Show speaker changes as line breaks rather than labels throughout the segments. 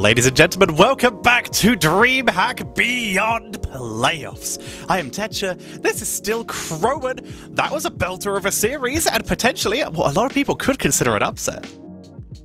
Ladies and gentlemen, welcome back to DreamHack Beyond Playoffs. I am Tetcher. This is still Khroen. That was a belter of a series, and potentially what a lot of people could consider an upset.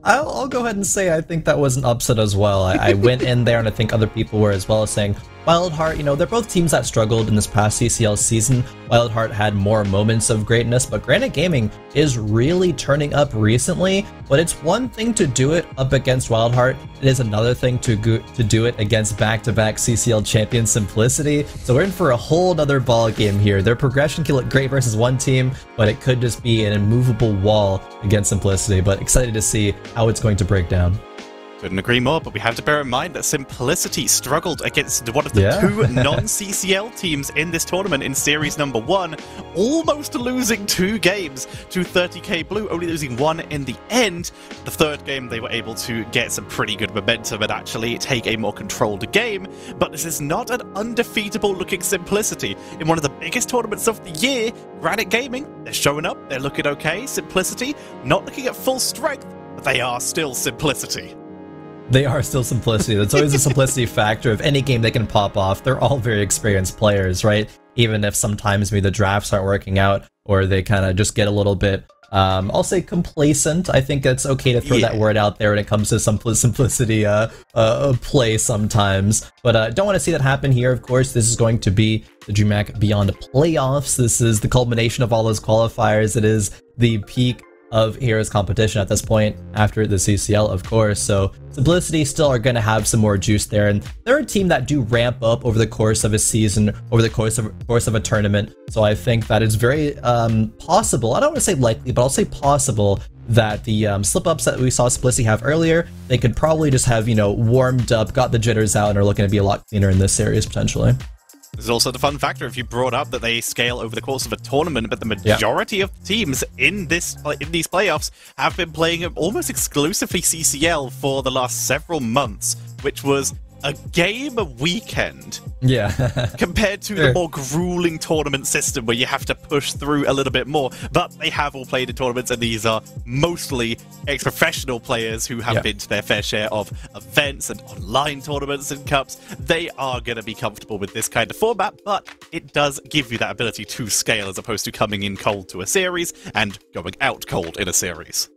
I'll, I'll go ahead and say I think that was an upset as well. I, I went in there, and I think other people were as well, as saying Wildheart, you know, they're both teams that struggled in this past CCL season. Wildheart had more moments of greatness, but Granit Gaming is really turning up recently. But it's one thing to do it up against Wildheart, it is another thing to go- to do it against back-to-back CCL champion Simplicity. So we're in for a whole other ball game here. Their progression can look great versus one team, but it could just be an immovable wall against Simplicity. But excited to see how it's going to break down.
Couldn't agree more, but we have to bear in mind that Simplicity struggled against one of the
Yeah.
two non-CCL teams in this tournament in series number one, almost losing two games to 30k Blue, only losing one in the end. The third game, they were able to get some pretty good momentum and actually take a more controlled game, but this is not an undefeatable looking Simplicity. In one of the biggest tournaments of the year, Granit Gaming, they're showing up, they're looking okay. Simplicity, not looking at full strength, but they are still Simplicity.
They are still simplicity. That's always a simplicity factor of any game they can pop off. They're all very experienced players, right? Even if sometimes maybe the drafts aren't working out or they kind of just get a little bit, um, I'll say complacent. I think it's okay to throw that word out there when it comes to some simplicity uh, uh, play sometimes. But uh, don't want to see that happen here, of course. This is going to be the DreamHack Beyond playoffs. This is the culmination of all those qualifiers. It is the peak of Heroes competition at this point after the CCL, of course. So Simplicity still are going to have some more juice there, and they're a team that do ramp up over the course of a season, over the course of course of a tournament. So I think that it's very um, possible. I don't want to say likely, but I'll say possible that the um, slip ups that we saw Simplicity have earlier, they could probably just have you know warmed up, got the jitters out, and are looking to be a lot cleaner in this series potentially.
There's also the fun factor if you brought up that they scale over the course of a tournament, but the majority of teams in this in these playoffs have been playing almost exclusively CCL for the last several months, which was a game a weekend
Yeah.
compared to the more grueling tournament system where you have to push through a little bit more. But they have all played in tournaments, and these are mostly ex professional players who have been to their fair share of events and online tournaments and cups. They are going to be comfortable with this kind of format, but it does give you that ability to scale as opposed to coming in cold to a series and going out cold in a series.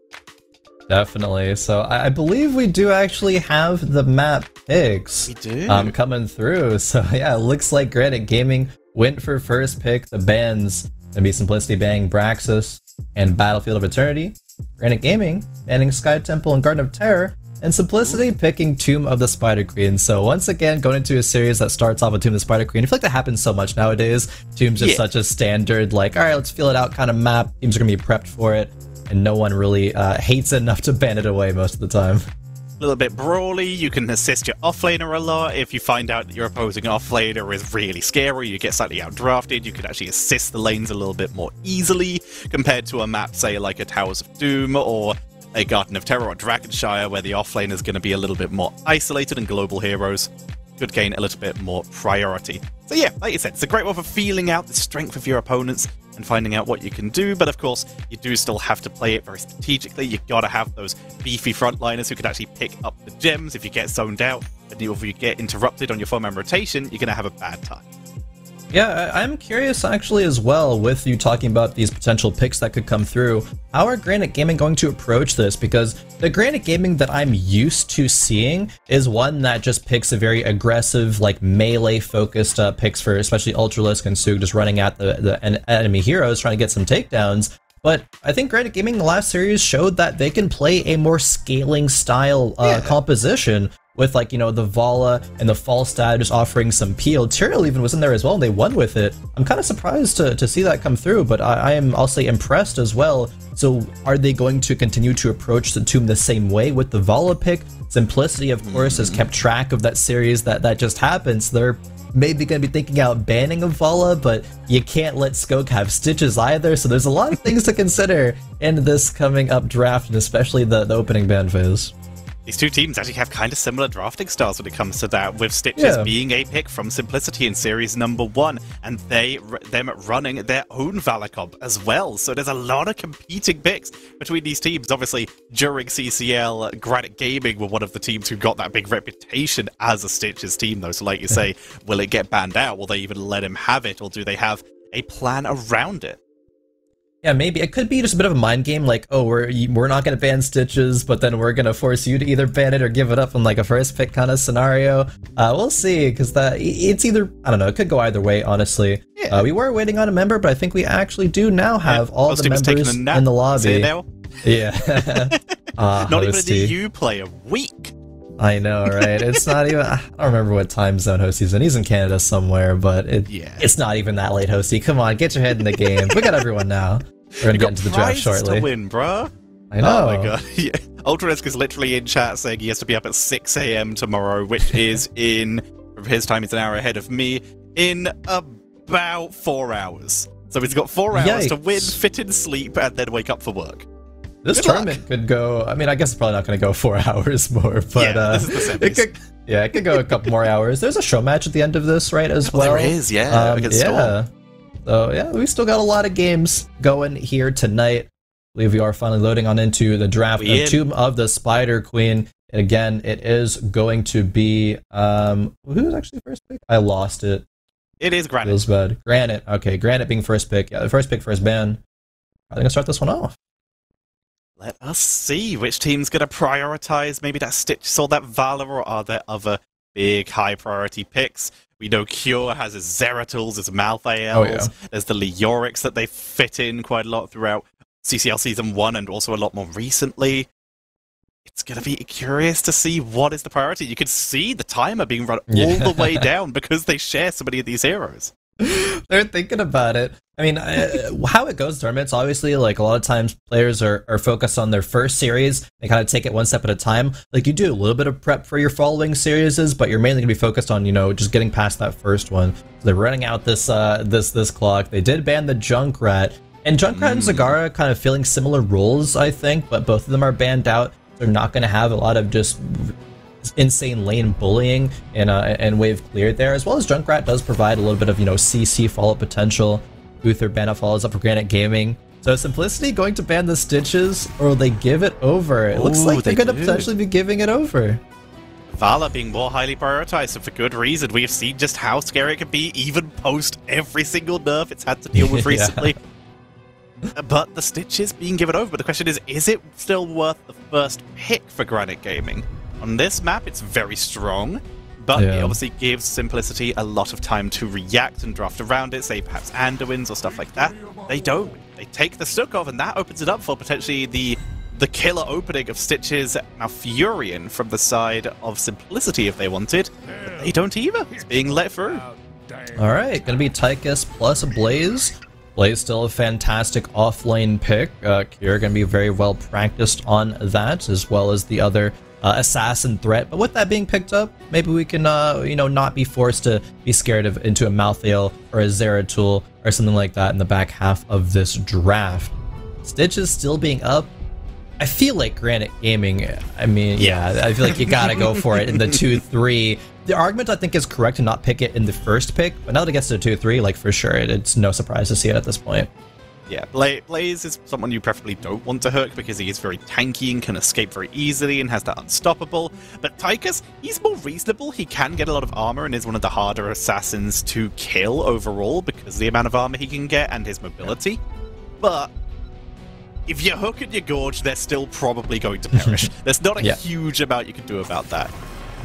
Definitely. So I, I believe we do actually have the map picks
We do.
um, coming through. So yeah, it looks like Granit Gaming went for first pick. The bans gonna be Simplicity Bang, Braxis, and Battlefield of Eternity. Granit Gaming banning Sky Temple and Garden of Terror. And Simplicity picking Tomb of the Spider Queen. So once again, going into a series that starts off with Tomb of the Spider Queen. I feel like that happens so much nowadays. Tomb's just
Yeah.
such a standard, like, all right, let's feel it out kind of map. Teams are gonna be prepped for it and no one really uh, hates it enough to ban it away most of the time.
a little bit brawly. You can assist your offlaner a lot. If you find out that your opposing offlaner is really scary, you get slightly outdrafted, you can actually assist the lanes a little bit more easily compared to a map, say, like a Towers of Doom or a Garden of Terror or Dragonshire, where the offlane is going to be a little bit more isolated and global heroes could gain a little bit more priority. So yeah, like you said, it's a great one for feeling out the strength of your opponents and finding out what you can do. But of course, you do still have to play it very strategically. You've got to have those beefy frontliners who can actually pick up the gems. If you get zoned out, and if you get interrupted on your four-man rotation, you're going to have a bad time.
Yeah, I'm curious actually as well with you talking about these potential picks that could come through. How are Granit Gaming going to approach this? Because the Granit Gaming that I'm used to seeing is one that just picks a very aggressive, like melee focused uh, picks for especially Ultralisk and Sug just running at the, the en- enemy heroes trying to get some takedowns. But I think Granit Gaming the last series showed that they can play a more scaling style uh, composition with like you know the Valla and the Falstad just offering some peel. Tyrael even was in there as well, and they won with it. I'm kind of surprised to, to see that come through, but I, I am say impressed as well. So are they going to continue to approach the tomb the same way with the Valla pick? Simplicity, of course, has kept track of that series that that just happened. They're maybe going to be thinking out banning of Valla, but you can't let Skoog have stitches either. So there's a lot of things to consider in this coming up draft, and especially the, the opening ban phase.
These two teams actually have kind of similar drafting styles when it comes to that, with Stitches
Yeah.
being a pick from Simplicity in series number one, and they them running their own Valla as well. So there's a lot of competing picks between these teams. Obviously, during CCL, Granit Gaming were one of the teams who got that big reputation as a Stitches team, though. So, like you say, will it get banned out? Will they even let him have it, or do they have a plan around it?
Yeah, maybe it could be just a bit of a mind game, like, oh, we're we're not gonna ban stitches, but then we're gonna force you to either ban it or give it up in like a first pick kind of scenario. Uh, we'll see, because that it's either I don't know, it could go either way. Honestly,
Yeah.
uh, we were waiting on a member, but I think we actually do now have all the members in the lobby. Yeah, uh,
Not even a
Hosty.
DU player. Weak.
I know, right? It's not even. I don't remember what time zone Hosty's in. He's in Canada somewhere, but it,
Yeah.
it's not even that late, Hosty. Come on, get your head in the game. We got everyone now. We're gonna
You
get into the draft shortly.
to win, bruh.
I know.
Oh my god. Yeah. Ultralisk is literally in chat saying he has to be up at 6 a.m. tomorrow, which is in, his time, it's an hour ahead of me, in about four hours. So he's got four hours to win, fit in sleep, and then wake up for work.
This
Good luck.
tournament could go. I mean, I guess it's probably not going to go four hours more, but
Yeah,
uh,
this is the
it could. Yeah, it could go a couple more hours. There's a show match at the end of this, right? As
Well,
well.
there is, yeah,
Um,
against Storm.
yeah. So yeah, we still got a lot of games going here tonight. I believe we are finally loading on into the draft
We
of. Tomb of the Spider Queen. And again, it is going to be um who's actually first pick? I lost it.
It is granted.
Feels bad. Granit. Okay, Granit being first pick. Yeah, the first pick, first ban. I'm gonna start this one off.
Let us see which team's going to prioritize maybe that Stitch or that Valla, or are there other big high priority picks? We know Cure has his Zeratuls, his Malthaels.
Oh, yeah.
There's the Leorics that they fit in quite a lot throughout CCL Season 1 and also a lot more recently. It's going to be curious to see what is the priority. You can see the timer being run all
Yeah.
the way down because they share so many of these heroes.
They're thinking about it. I mean, uh, how it goes tournaments, obviously, like a lot of times players are, are focused on their first series. They kind of take it one step at a time. Like you do a little bit of prep for your following series, but you're mainly going to be focused on, you know, just getting past that first one. So they're running out this uh, this this clock. They did ban the Junkrat. And Junkrat and Zagara kind of filling similar roles, I think, but both of them are banned out. They're not going to have a lot of just insane lane bullying and uh, and wave cleared there, as well as Junkrat does provide a little bit of you know CC follow potential. Uther Banna follows up for Granit Gaming. So Simplicity going to ban the stitches, or will they give it over? It looks like they're
they
going to potentially be giving it over.
Valla being more highly prioritized, and for good reason. We have seen just how scary it can be, even post every single nerf it's had to deal with
Yeah.
recently. But the stitches being given over. But the question is, is it still worth the first pick for Granit Gaming? On this map, it's very strong, but it obviously gives Simplicity a lot of time to react and draft around it, say perhaps Anduins or stuff like that. They don't. They take the Stukov, and that opens it up for potentially the the killer opening of Stitches Malfurion from the side of Simplicity if they wanted. But they don't either. It's being let through.
All right, gonna be Tychus plus Blaze. Blaze still a fantastic offlane pick. Uh, Kira gonna be very well practiced on that, as well as the other uh, assassin threat. But with that being picked up, maybe we can, uh, you know, not be forced to be scared of into a Malthael or a Zeratul or something like that in the back half of this draft. Stitch is still being up. I feel like Granit Gaming. I mean, yeah, I feel like you gotta go for it in the two three. The argument I think is correct to not pick it in the first pick, but now that it gets to two three, like for sure, it, it's no surprise to see it at this point.
Yeah, Bla- Blaze is someone you preferably don't want to hook because he is very tanky and can escape very easily and has that unstoppable. But Tychus, he's more reasonable. He can get a lot of armor and is one of the harder assassins to kill overall because of the amount of armor he can get and his mobility. But if you hook and you gorge, they're still probably going to perish. There's not a
Yeah.
huge amount you can do about that.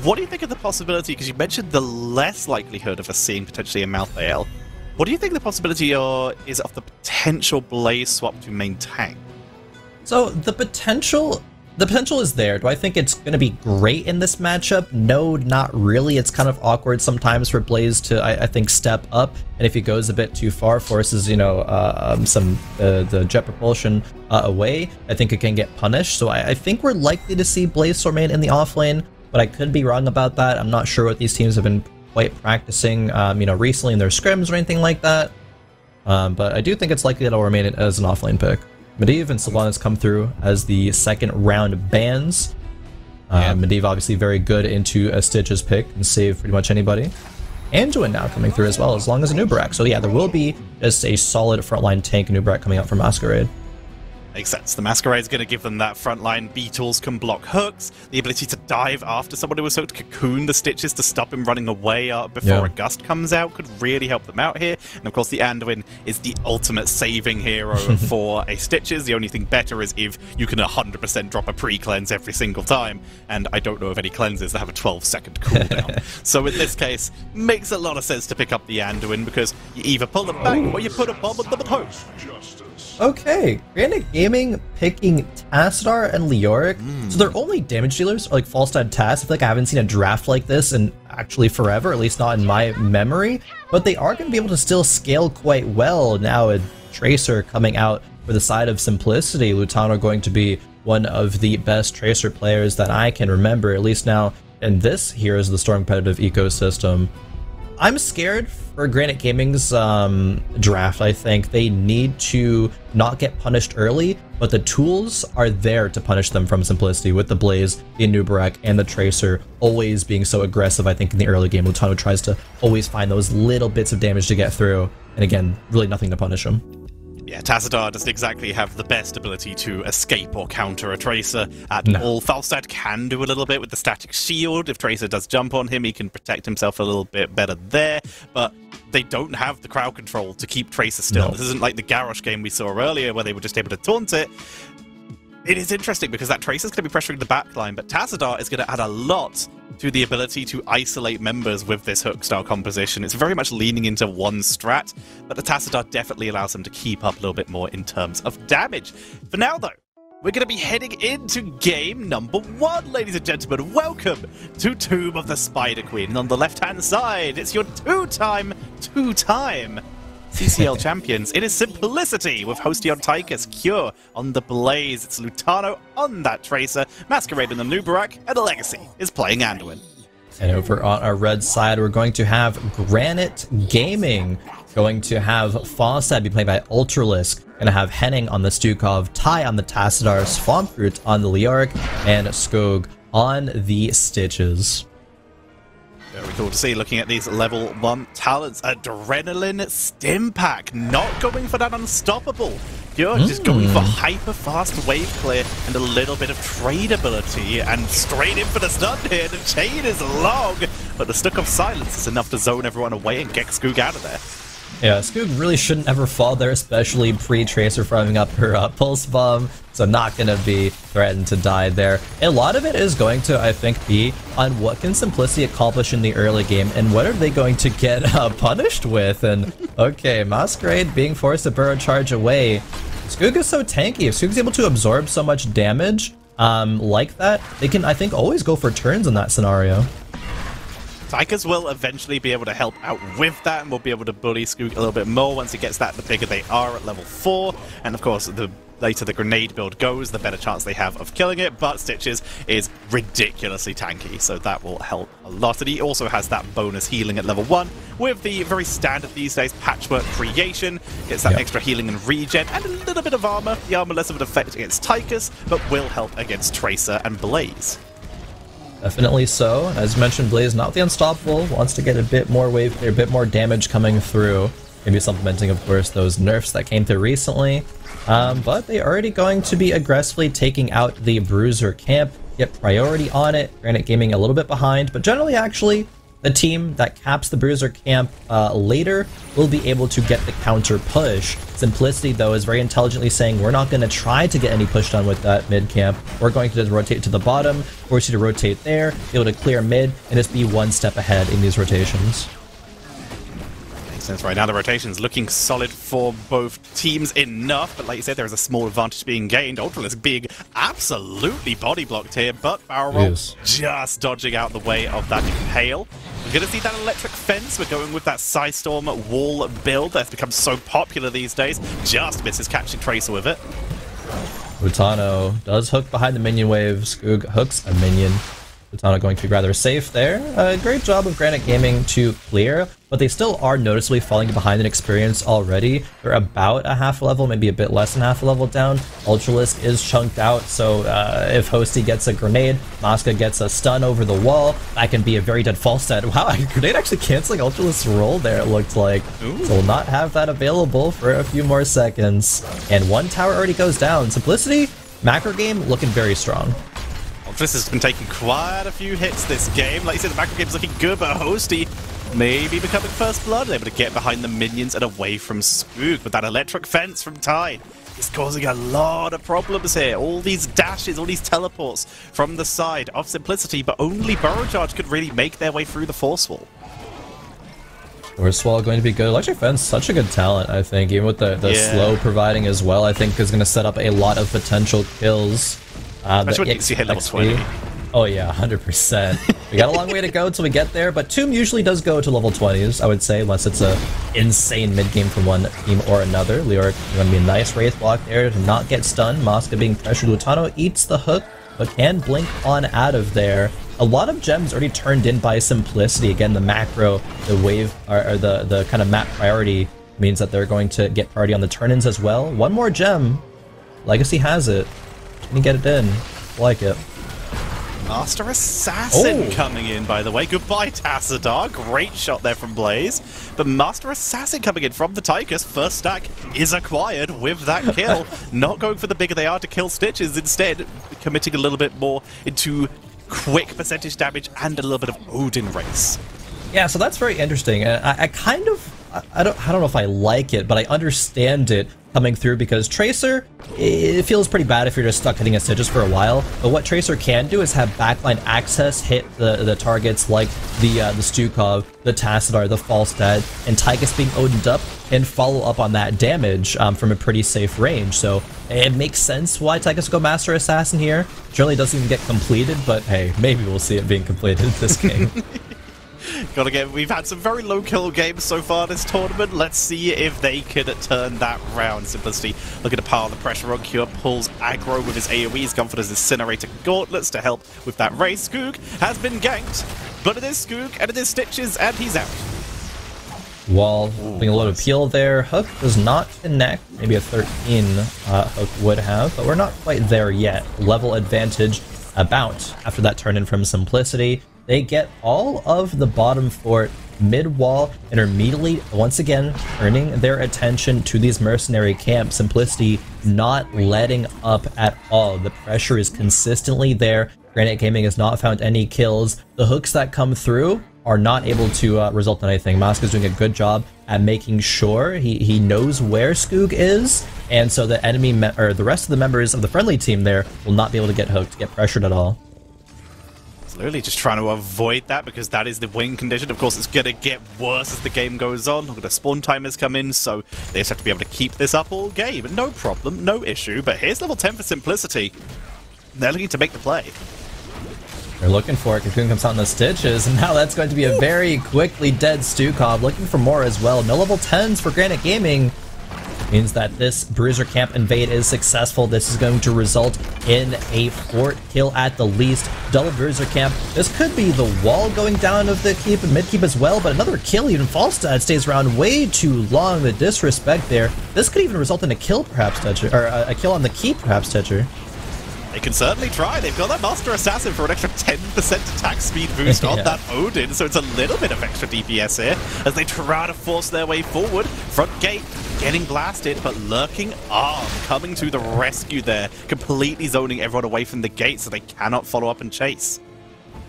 What do you think of the possibility? Because you mentioned the less likelihood of us seeing potentially a Malthael. What do you think the possibility uh, is of the potential Blaze swap to maintain?
So the potential, the potential is there. Do I think it's going to be great in this matchup? No, not really. It's kind of awkward sometimes for Blaze to, I, I think, step up, and if he goes a bit too far, forces you know uh, um, some uh, the jet propulsion uh, away. I think it can get punished. So I, I think we're likely to see Blaze remain in the off lane, but I could be wrong about that. I'm not sure what these teams have been quite practicing, um, you know, recently in their scrims or anything like that. Um, but I do think it's likely that I'll remain it as an offlane pick. Medivh and Sylvanas come through as the second round bans. Um, Medivh obviously very good into a Stitches pick and save pretty much anybody. Anduin now coming through as well, as long as a Nubarak. So yeah, there will be just a solid frontline tank Nubarak coming out from Masquerade.
Makes sense. The Masquerade's going to give them that frontline. Beetles can block hooks, the ability to dive after someone who was hooked, cocoon the Stitches to stop him running away uh, before yeah. a gust comes out could really help them out here. And of course, the Anduin is the ultimate saving hero for a Stitches. The only thing better is if you can 100% drop a pre-cleanse every single time. And I don't know of any cleanses that have a 12 second cooldown. so in this case, makes a lot of sense to pick up the Anduin because you either pull them back or you put a bomb on them at home.
Okay, Granit Gaming picking Tassadar and Leoric. Mm. So their only damage dealers are like Falstad Tass. I feel like I haven't seen a draft like this in actually forever, at least not in my memory. But they are going to be able to still scale quite well now. A Tracer coming out for the side of Simplicity. Lutano going to be one of the best Tracer players that I can remember, at least now in this Heroes of the Storm competitive ecosystem. I'm scared for Granit Gaming's um, draft. I think they need to not get punished early, but the tools are there to punish them from Simplicity with the Blaze, the Nubarak, and the Tracer always being so aggressive. I think in the early game, Lutano tries to always find those little bits of damage to get through, and again, really nothing to punish him.
Yeah, Tassadar doesn't exactly have the best ability to escape or counter a Tracer at no. all. Falstad can do a little bit with the static shield. If Tracer does jump on him, he can protect himself a little bit better there, but they don't have the crowd control to keep Tracer still. No. This isn't like the Garrosh game we saw earlier where they were just able to taunt it. It is interesting because that Tracer's going to be pressuring the backline, but Tassadar is going to add a lot to the ability to isolate members with this hook style composition. It's very much leaning into one strat, but the Tassadar definitely allows them to keep up a little bit more in terms of damage. For now, though, we're going to be heading into game number one, ladies and gentlemen. Welcome to Tomb of the Spider Queen. And on the left-hand side, it's your two-time, two-time CCL champions. It is Simplicity with Hosty on Tychus, Cure on the Blaze. It's Lutano on that Tracer, Masquerade in the Nubarak, and the Legacy is playing Anduin.
And over on our red side, we're going to have Granit Gaming. Going to have Falstad be played by Ultralisk. Going to have Henning on the Stukov, Ty on the Tassadar, Swamproot on the Leoric, and Skog on the Stitches.
Very cool to see looking at these level 1 talents. Adrenaline Stimpak, not going for that unstoppable. You're mm. just going for hmm. hyper fast wave clear and a little bit of trade ability and straight in for the stun here. The chain is long, but the Stukov Silence is enough to zone everyone away and get Skoog out of there.
Yeah, Skoog really shouldn't ever fall there, especially pre-Tracer farming up her uh, Pulse Bomb, so not gonna be threatened to die there. A lot of it is going to, I think, be on what can Simplicity accomplish in the early game, and what are they going to get uh, punished with, and okay, Masquerade being forced to burrow charge away. Skoog is so tanky, if Skoog's able to absorb so much damage um, like that, they can, I think, always go for turns in that scenario.
Tychus will eventually be able to help out with that, and we'll be able to bully Skoog a little bit more. Once he gets that, the bigger they are at level 4. And of course, the later the grenade build goes, the better chance they have of killing it. But Stitches is ridiculously tanky, so that will help a lot. And he also has that bonus healing at level 1 with the very standard these days patchwork creation. Gets that yep. extra healing and regen and a little bit of armor. The armor less of an effect against Tychus, but will help against Tracer and Blaze.
Definitely so. As mentioned, Blaze not the unstoppable, wants to get a bit more wave, a bit more damage coming through. Maybe supplementing, of course, those nerfs that came through recently. Um, but they are already going to be aggressively taking out the Bruiser camp, get priority on it. Granit Gaming a little bit behind, but generally actually the team that caps the Bruiser camp uh, later will be able to get the counter push. Simplicity, though, is very intelligently saying we're not going to try to get any push done with that mid camp. We're going to just rotate to the bottom, force you to rotate there, be able to clear mid, and just be one step ahead in these rotations Makes
sense right now. The rotation's looking solid for both teams enough, but like you said, there is a small advantage being gained. Ultralisk being absolutely body blocked here, but Barrel yes. just dodging out the way of that hail. To see that electric fence. We're going with that Psystorm wall build that's become so popular these days. Just misses catching Tracer with it.
Lutano does hook behind the minion wave. Skoog hooks a minion. Lutano going to be rather safe there. Uh, great job of Granit Gaming to clear, but they still are noticeably falling behind in experience already. They're about a half level, maybe a bit less than half a level down. Ultralisk is chunked out, so uh, if Hosty gets a grenade, Masca gets a stun over the wall, that can be a very dead Falstad. Wow, grenade actually canceling Ultralisk's roll there, it looked like. Ooh. So we'll not have that available for a few more seconds. And one tower already goes down. Simplicity, macro game looking very strong.
This has been taking quite a few hits this game. Like you said, the macro game's looking good, but Hosty maybe becoming first blood, able to get behind the minions and away from Spook. But that electric fence from Tide is causing a lot of problems here. All these dashes, all these teleports from the side of Simplicity, but only Burrow Charge could really make their way through the Force Wall.
Force Wall going to be good. Electric Fence, such a good talent, I think. Even with the, the yeah. slow providing as well, I think is going to set up a lot of potential kills.
Uh, Especially when you hit level 20.
Oh yeah, 100%. we got a long way to go until we get there, but Tomb usually does go to level 20s, I would say, unless it's a insane mid-game from one team or another. Leoric going to be a nice Wraith block there to not get stunned. Mosca being pressured. Lutano eats the hook, but can blink on out of there. A lot of gems already turned in by Simplicity. Again, the macro, the wave, or, or the, the kind of map priority means that they're going to get priority on the turn-ins as well. One more gem. Legacy has it. Can you get it in? Like it.
Master Assassin oh. coming in, by the way. Goodbye, Tassadar. Great shot there from Blaze. But Master Assassin coming in from the Tychus. First stack is acquired with that kill. Not going for the bigger they are to kill Stitches. Instead, committing a little bit more into quick percentage damage and a little bit of Odin race.
Yeah, so that's very interesting. Uh, I, I kind of, I don't, I don't know if I like it, but I understand it coming through because Tracer, it feels pretty bad if you're just stuck hitting a Stitches for a while, but what Tracer can do is have backline access hit the, the targets like the uh, the Stukov, the Tassadar, the Falstad, and Tychus being Odined up and follow up on that damage um, from a pretty safe range. So it makes sense why Tychus go Master Assassin here. Generally doesn't even get completed, but hey, maybe we'll see it being completed this game.
Gotta get. We've had some very low kill games so far this tournament. Let's see if they can turn that round. Simplicity looking to pile the pressure on Cure. Pulls aggro with his AoE. He's gone for his Incinerator Gauntlets to help with that race. Skoog has been ganked, but it is Skoog and it is Stitches, and he's out.
Wall putting a lot of peel there. Hook does not connect. Maybe a 13 uh, Hook would have, but we're not quite there yet. Level advantage about after that turn in from Simplicity. They get all of the bottom fort mid-wall and are immediately, once again, turning their attention to these mercenary camps. Simplicity not letting up at all. The pressure is consistently there. Granit Gaming has not found any kills. The hooks that come through are not able to uh, result in anything. Mask is doing a good job at making sure he, he knows where Skoog is, and so the enemy or the rest of the members of the friendly team there will not be able to get hooked, get pressured at all.
Absolutely, just trying to avoid that because that is the win condition. Of course, it's going to get worse as the game goes on. Look at the spawn timers come in, so they just have to be able to keep this up all game. No problem, no issue. But here's level 10 for Simplicity. They're looking to make the play.
They're looking for it. Cocoon comes out in the stitches, and now that's going to be a very quickly dead Stukov. Looking for more as well. No level 10s for Granit Gaming means that this Bruiser Camp invade is successful. This is going to result in a fort kill at the least. Double Bruiser Camp. This could be the wall going down of the keep and mid keep as well, but another kill. Even Falstad stays around way too long. The disrespect there. This could even result in a kill, perhaps, Tetcher, or uh, a kill on the keep, perhaps, Tetcher.
They can certainly try. They've got that Master Assassin for an extra 10% attack speed boost yeah. on that Odin, so it's a little bit of extra DPS here as they try to force their way forward. Front gate getting blasted, but lurking arm coming to the rescue there, completely zoning everyone away from the gate so they cannot follow up and chase.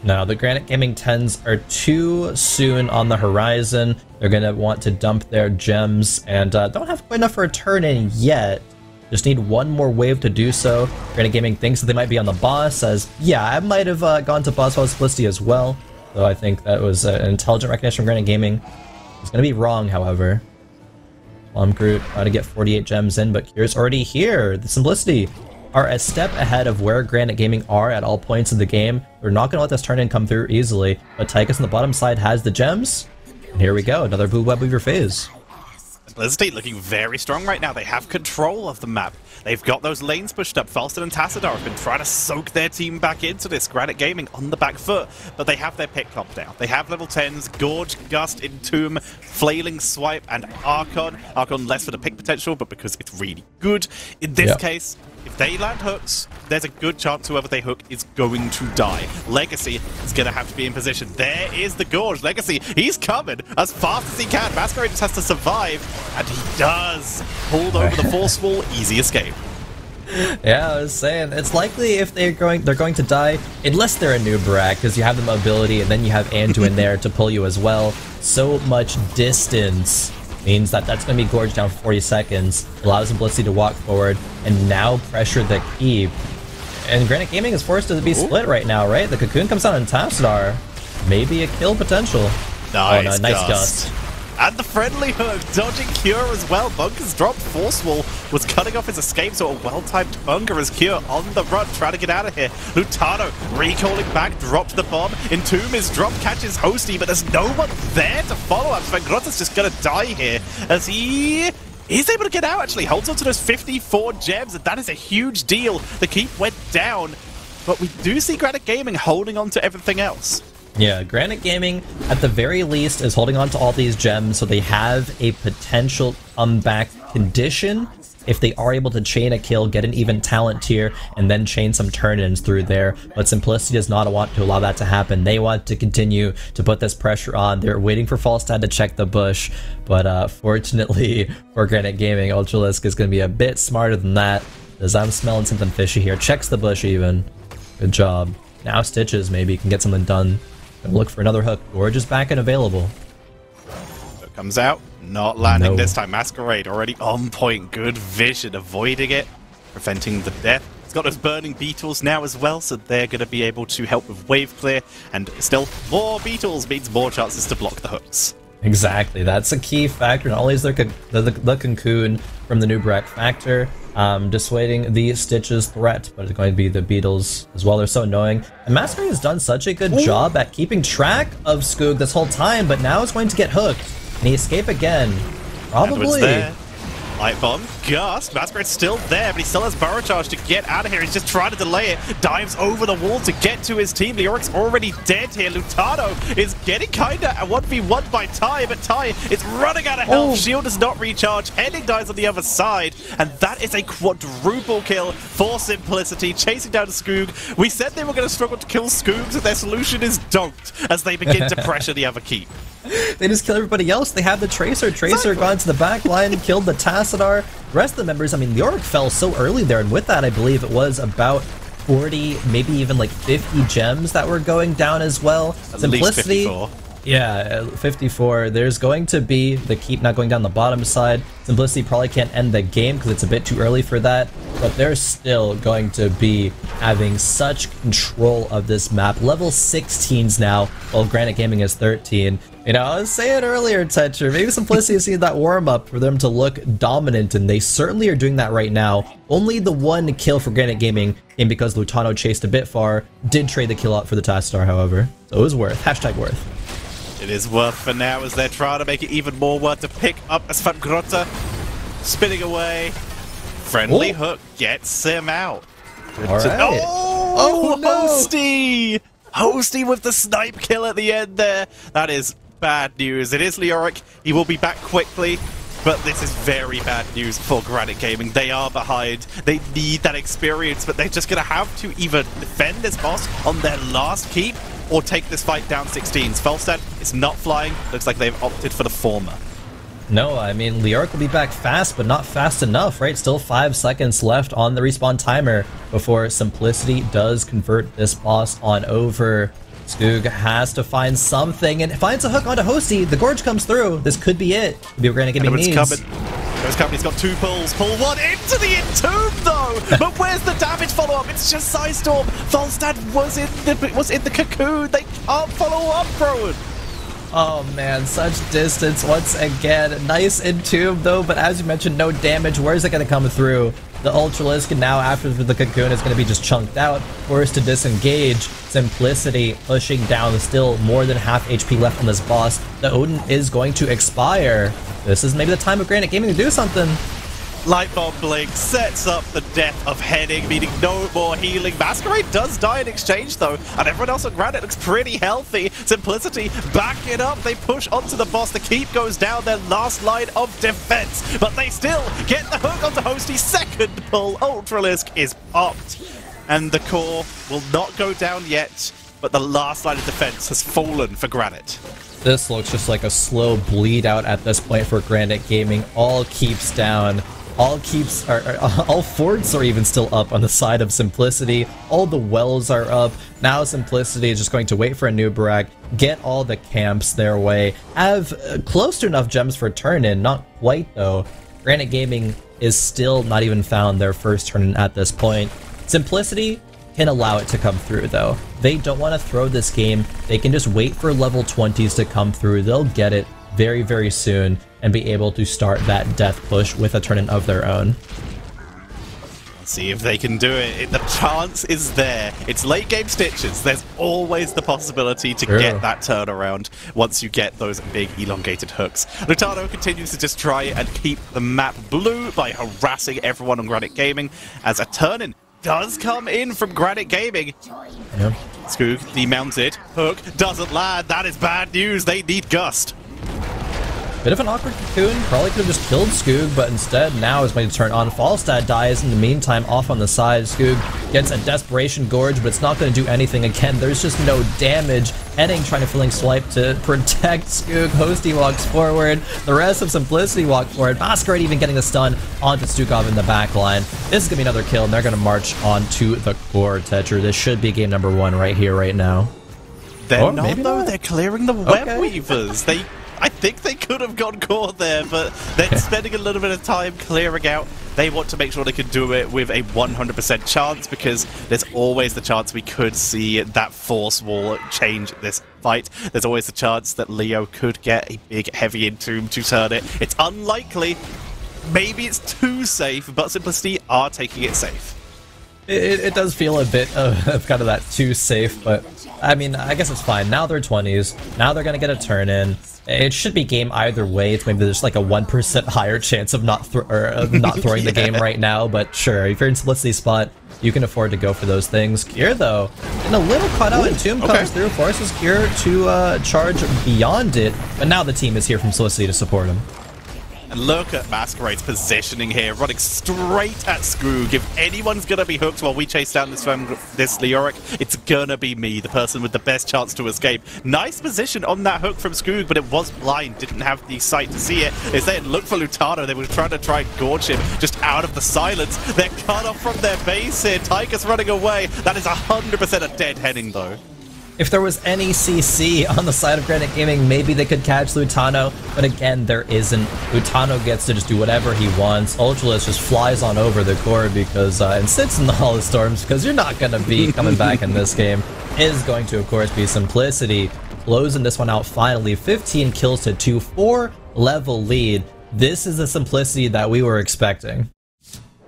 Now, the Granit Gaming 10s are too soon on the horizon. They're going to want to dump their gems and uh, don't have quite enough for a turn in yet. Just need one more wave to do so. Granit Gaming thinks that they might be on the boss, as, yeah, I might have uh, gone to boss possibility as well. So I think that was uh, an intelligent recognition from Granit Gaming. It's going to be wrong, however. Plum Groot trying to get 48 gems in, but Cure's already here. The Simplicity are a step ahead of where Granit Gaming are at all points in the game. They're not going to let this turn in come through easily, but Tychus on the bottom side has the gems. And here we go, another Blue Web Weaver phase.
Blizzard looking very strong right now. They have control of the map. They've got those lanes pushed up. Falstad and Tassadar have been trying to soak their team back into this. Granit Gaming on the back foot, but they have their pick comp now. They have level 10s, Gorge, Gust, Entomb, Flailing Swipe, and Archon. Archon less for the pick potential, but because it's really good. In this
Yep.
case, if they land hooks, there's a good chance whoever they hook is going to die. Legacy is going to have to be in position. There is the Gorge. Legacy, he's coming as fast as he can. Masquerade just has to survive, and he does. Pulled over the force wall, easy escape.
Yeah, I was saying it's likely if they're going they're going to die unless they're a Nubarak because you have the mobility and then you have Anduin there to pull you as well. So much distance means that that's going to be gorged down 40 seconds, allows Simplicity to walk forward and now pressure the keep. And Granit Gaming is forced to be split right now, right? The cocoon comes out on Tapstar. Maybe a kill potential.
Nice,
oh no, nice
gust.
gust.
And the friendly hook, dodging Cure as well. Bunker's dropped. Force Wall was cutting off his escape, so a well-timed Bunker as Cure on the run, trying to get out of here. Lutano recalling back, dropped the bomb. Entomb is dropped, catches Hosty, but there's no one there to follow up. Sven Grotter's just gonna die here as he is able to get out, actually. Holds on to those 54 gems, and that is a huge deal. The keep went down, but we do see Granit Gaming holding on to everything else.
Yeah, Granit Gaming, at the very least, is holding on to all these gems so they have a potential comeback condition if they are able to chain a kill, get an even talent tier, and then chain some turn-ins through there. But Simplicity does not want to allow that to happen. They want to continue to put this pressure on. They're waiting for Falstad to check the bush, but uh, fortunately for Granit Gaming, Ultralisk is going to be a bit smarter than that, as I'm smelling something fishy here. Checks the bush even. Good job. Now Stitches maybe can get something done. Gonna look for another hook. Gorge is back and available.
It comes out, not landing
No.
this time. Masquerade already on point. Good vision, avoiding it, preventing the death. It's got those burning beetles now as well, so they're going to be able to help with wave clear. And still, more beetles means more chances to block the hooks.
Exactly, that's a key factor. Not only is there the, the, the cocoon from the Nubarak factor, um, dissuading the Stitches threat, but it's going to be the beetles as well. They're so annoying. And Masquerade has done such a good job at keeping track of Skoog this whole time, but now it's going to get hooked. Can he escape again?
Edward's
Probably.
Light bomb, Gust. Masquerade's still there, but he still has Burrow Charge to get out of here. He's just trying to delay it. Dives over the wall to get to his team. Leoric's already dead here. Lutano is getting kinda a 1v1 by Ty, but Ty is running out of health.
Oh.
Shield does not recharge. Henning dies on the other side, and that is a quadruple kill for Simplicity, chasing down Skoog. We said they were going to struggle to kill Skoog, so their solution is don't, as they begin to pressure the other keep.
They just kill everybody else. They have the Tracer. Tracer
Exactly.
gone to the back line, killed the Tassadar. The rest of the members, I mean, the Leoric fell so early there, and with that, I believe it was about 40, maybe even like 50 gems that were going down as well.
At least 54.
Yeah, uh, 54. There's going to be the keep not going down the bottom side. Simplicity probably can't end the game because it's a bit too early for that, but they're still going to be having such control of this map. Level 16s now, while Granit Gaming is 13. You know, I was saying earlier, Tetcher, maybe Simplicity has seen that warm up for them to look dominant, and they certainly are doing that right now. Only the one kill for Granit Gaming came because Lutano chased a bit far, did trade the kill out for the Tastar, however. So it was worth. Hashtag worth.
It is worth for now as they're trying to make it even more worth to pick up Asfan Grotta. Spinning away. Friendly
Oh.
hook gets him out. Good
right.
Oh,
Oh, no.
Hosty! Hosty with the snipe kill at the end there. That is bad news. It is Leoric. He will be back quickly. But this is very bad news for Granit Gaming. They are behind. They need that experience, but they're just going to have to either defend this boss on their last keep or take this fight down 16s. Falstad is not flying. Looks like they've opted for the former.
No, I mean, Leoric will be back fast, but not fast enough, right? Still five seconds left on the respawn timer before Simplicity does convert this boss on over. Skoog has to find something and finds a hook onto Hosty. The Gorge comes through. This could be it. Be what Granit Gaming
Edwards
needs.
coming. Coming. He's got two pulls. Pull one into the entomb though. but where's the damage follow up? It's just Psystorm. Falstad was in the was in the cocoon. They can't follow up, Rowan.
Oh man, such distance once again. Nice entomb though, but as you mentioned, no damage. Where is it going to come through? The Ultralisk now after the Cocoon is going to be just chunked out, forced to disengage. Simplicity pushing down, still more than half HP left on this boss. The Odin is going to expire. This is maybe the time of Granit Gaming to do something.
Lightbomb Blink sets up the death of Henning, meaning no more healing. Masquerade does die in exchange, though, and everyone else on Granit looks pretty healthy. Simplicity back it up. They push onto the boss. The keep goes down their last line of defense, but they still get the hook onto Hosty. Second pull. Ultralisk is popped, and the core will not go down yet, but the last line of defense has fallen for Granit.
This looks just like a slow bleed out at this point for Granit Gaming. All keeps down. All keeps are, all forts are even still up on the side of Simplicity. All the wells are up. Now Simplicity is just going to wait for a Nubarak, get all the camps their way, have uh, close to enough gems for turn in, not quite though. Granit Gaming is still not even found their first turn in at this point. Simplicity can allow it to come through though. They don't want to throw this game. They can just wait for level 20s to come through. They'll get it very, very soon and be able to start that death push with a turn-in of their own.
See if they can do it. The chance is there. It's late game stitches. There's always the possibility to yeah. get that turnaround once you get those big elongated hooks. Lutano continues to just try and keep the map blue by harassing everyone on Granit Gaming as a turn-in does come in from Granit Gaming.
Yep.
Skoog demounted. Hook doesn't land. That is bad news. They need Gust.
Bit of an awkward cocoon, probably could have just killed Skoog, but instead now is to turn on. Falstad dies in the meantime off on the side. Skoog gets a Desperation Gorge, but it's not going to do anything again. There's just no damage. Henning trying to Fling Swipe to protect Skoog. Hosty walks forward. The rest of Simplicity walk forward. Masquerade even getting the stun onto Stukov in the back line. This is going to be another kill, and they're going to march on to the core, Tetcher. This should be game number one right here, right now.
They're or not, though. Not. They're clearing the Web okay. Weavers. They I think they could have gone caught there, but they're spending a little bit of time clearing out. They want to make sure they can do it with a 100% chance because there's always the chance we could see that force wall change this fight. There's always the chance that Leo could get a big heavy entomb to turn it. It's unlikely. Maybe it's too safe, but Simplicity are taking it safe.
It, it, does feel a bit of, of, kind of that too safe, but I mean, I guess it's fine. Now they're 20s. Now they're going to get a turn in. It should be game either way. It's maybe there's like a 1% higher chance of not, th or, of not throwing yeah. the game right now, but sure, if you're in Simplicity spot, you can afford to go for those things. Kier, though, in a little cutout, and Tomb okay. comes through, forces Kier to uh, charge beyond it, but now the team is here from Simplicity to support him.
And look at Masquerade's positioning here, running straight at Skoog. If anyone's going to be hooked while we chase down this um, this Leoric, it's going to be me, the person with the best chance to escape. Nice position on that hook from Skoog, but it was blind, didn't have the sight to see it. They looked for Lutano, they were trying to try and gorge him just out of the silence. They're cut off from their base here. Tychus running away. That is 100% a dead Henning, though.
If there was any CC on the side of Granit Gaming, maybe they could catch Lutano, but again, there isn't. Lutano gets to just do whatever he wants. Ultralisk just flies on over the core because, uh, and sits in the Hall of Storms because you're not going to be coming back in this game. Is going to, of course, be Simplicity. Closing this one out finally. 15 kills to 2, 4 level lead. This is the Simplicity that we were expecting.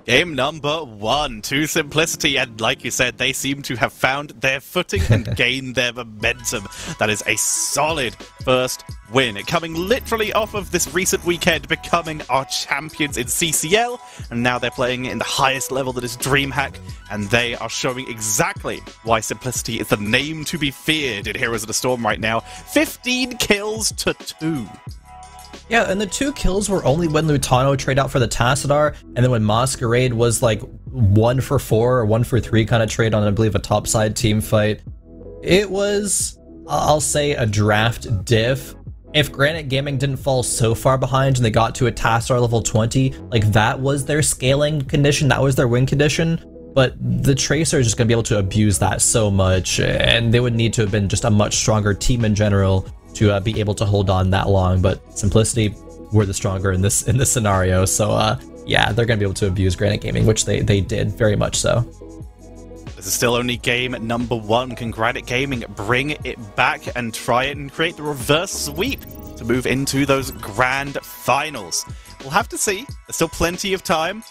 Game number one to Simplicity, and like you said, they seem to have found their footing and gained their momentum. That is a solid first win. Coming literally off of this recent weekend, becoming our champions in CCL, and now they're playing in the highest level that is DreamHack, and they are showing exactly why Simplicity is the name to be feared in Heroes of the Storm right now. 15 kills to 2.
Yeah, and the two kills were only when Lutano trade out for the Tassadar, and then when Masquerade was like one for four or one for three kind of trade on, I believe, a topside team fight. It was, I'll say, a draft diff. If Granit Gaming didn't fall so far behind and they got to a Tassadar level 20, like that was their scaling condition, that was their win condition. But the Tracer is just going to be able to abuse that so much, and they would need to have been just a much stronger team in general to uh, be able to hold on that long. But Simplicity were the stronger in this in this scenario. So uh, yeah, they're gonna be able to abuse Granit Gaming, which they they did very much so.
This is still only game number one. Can Granit Gaming bring it back and try it and create the reverse sweep to move into those grand finals? We'll have to see. There's still plenty of time.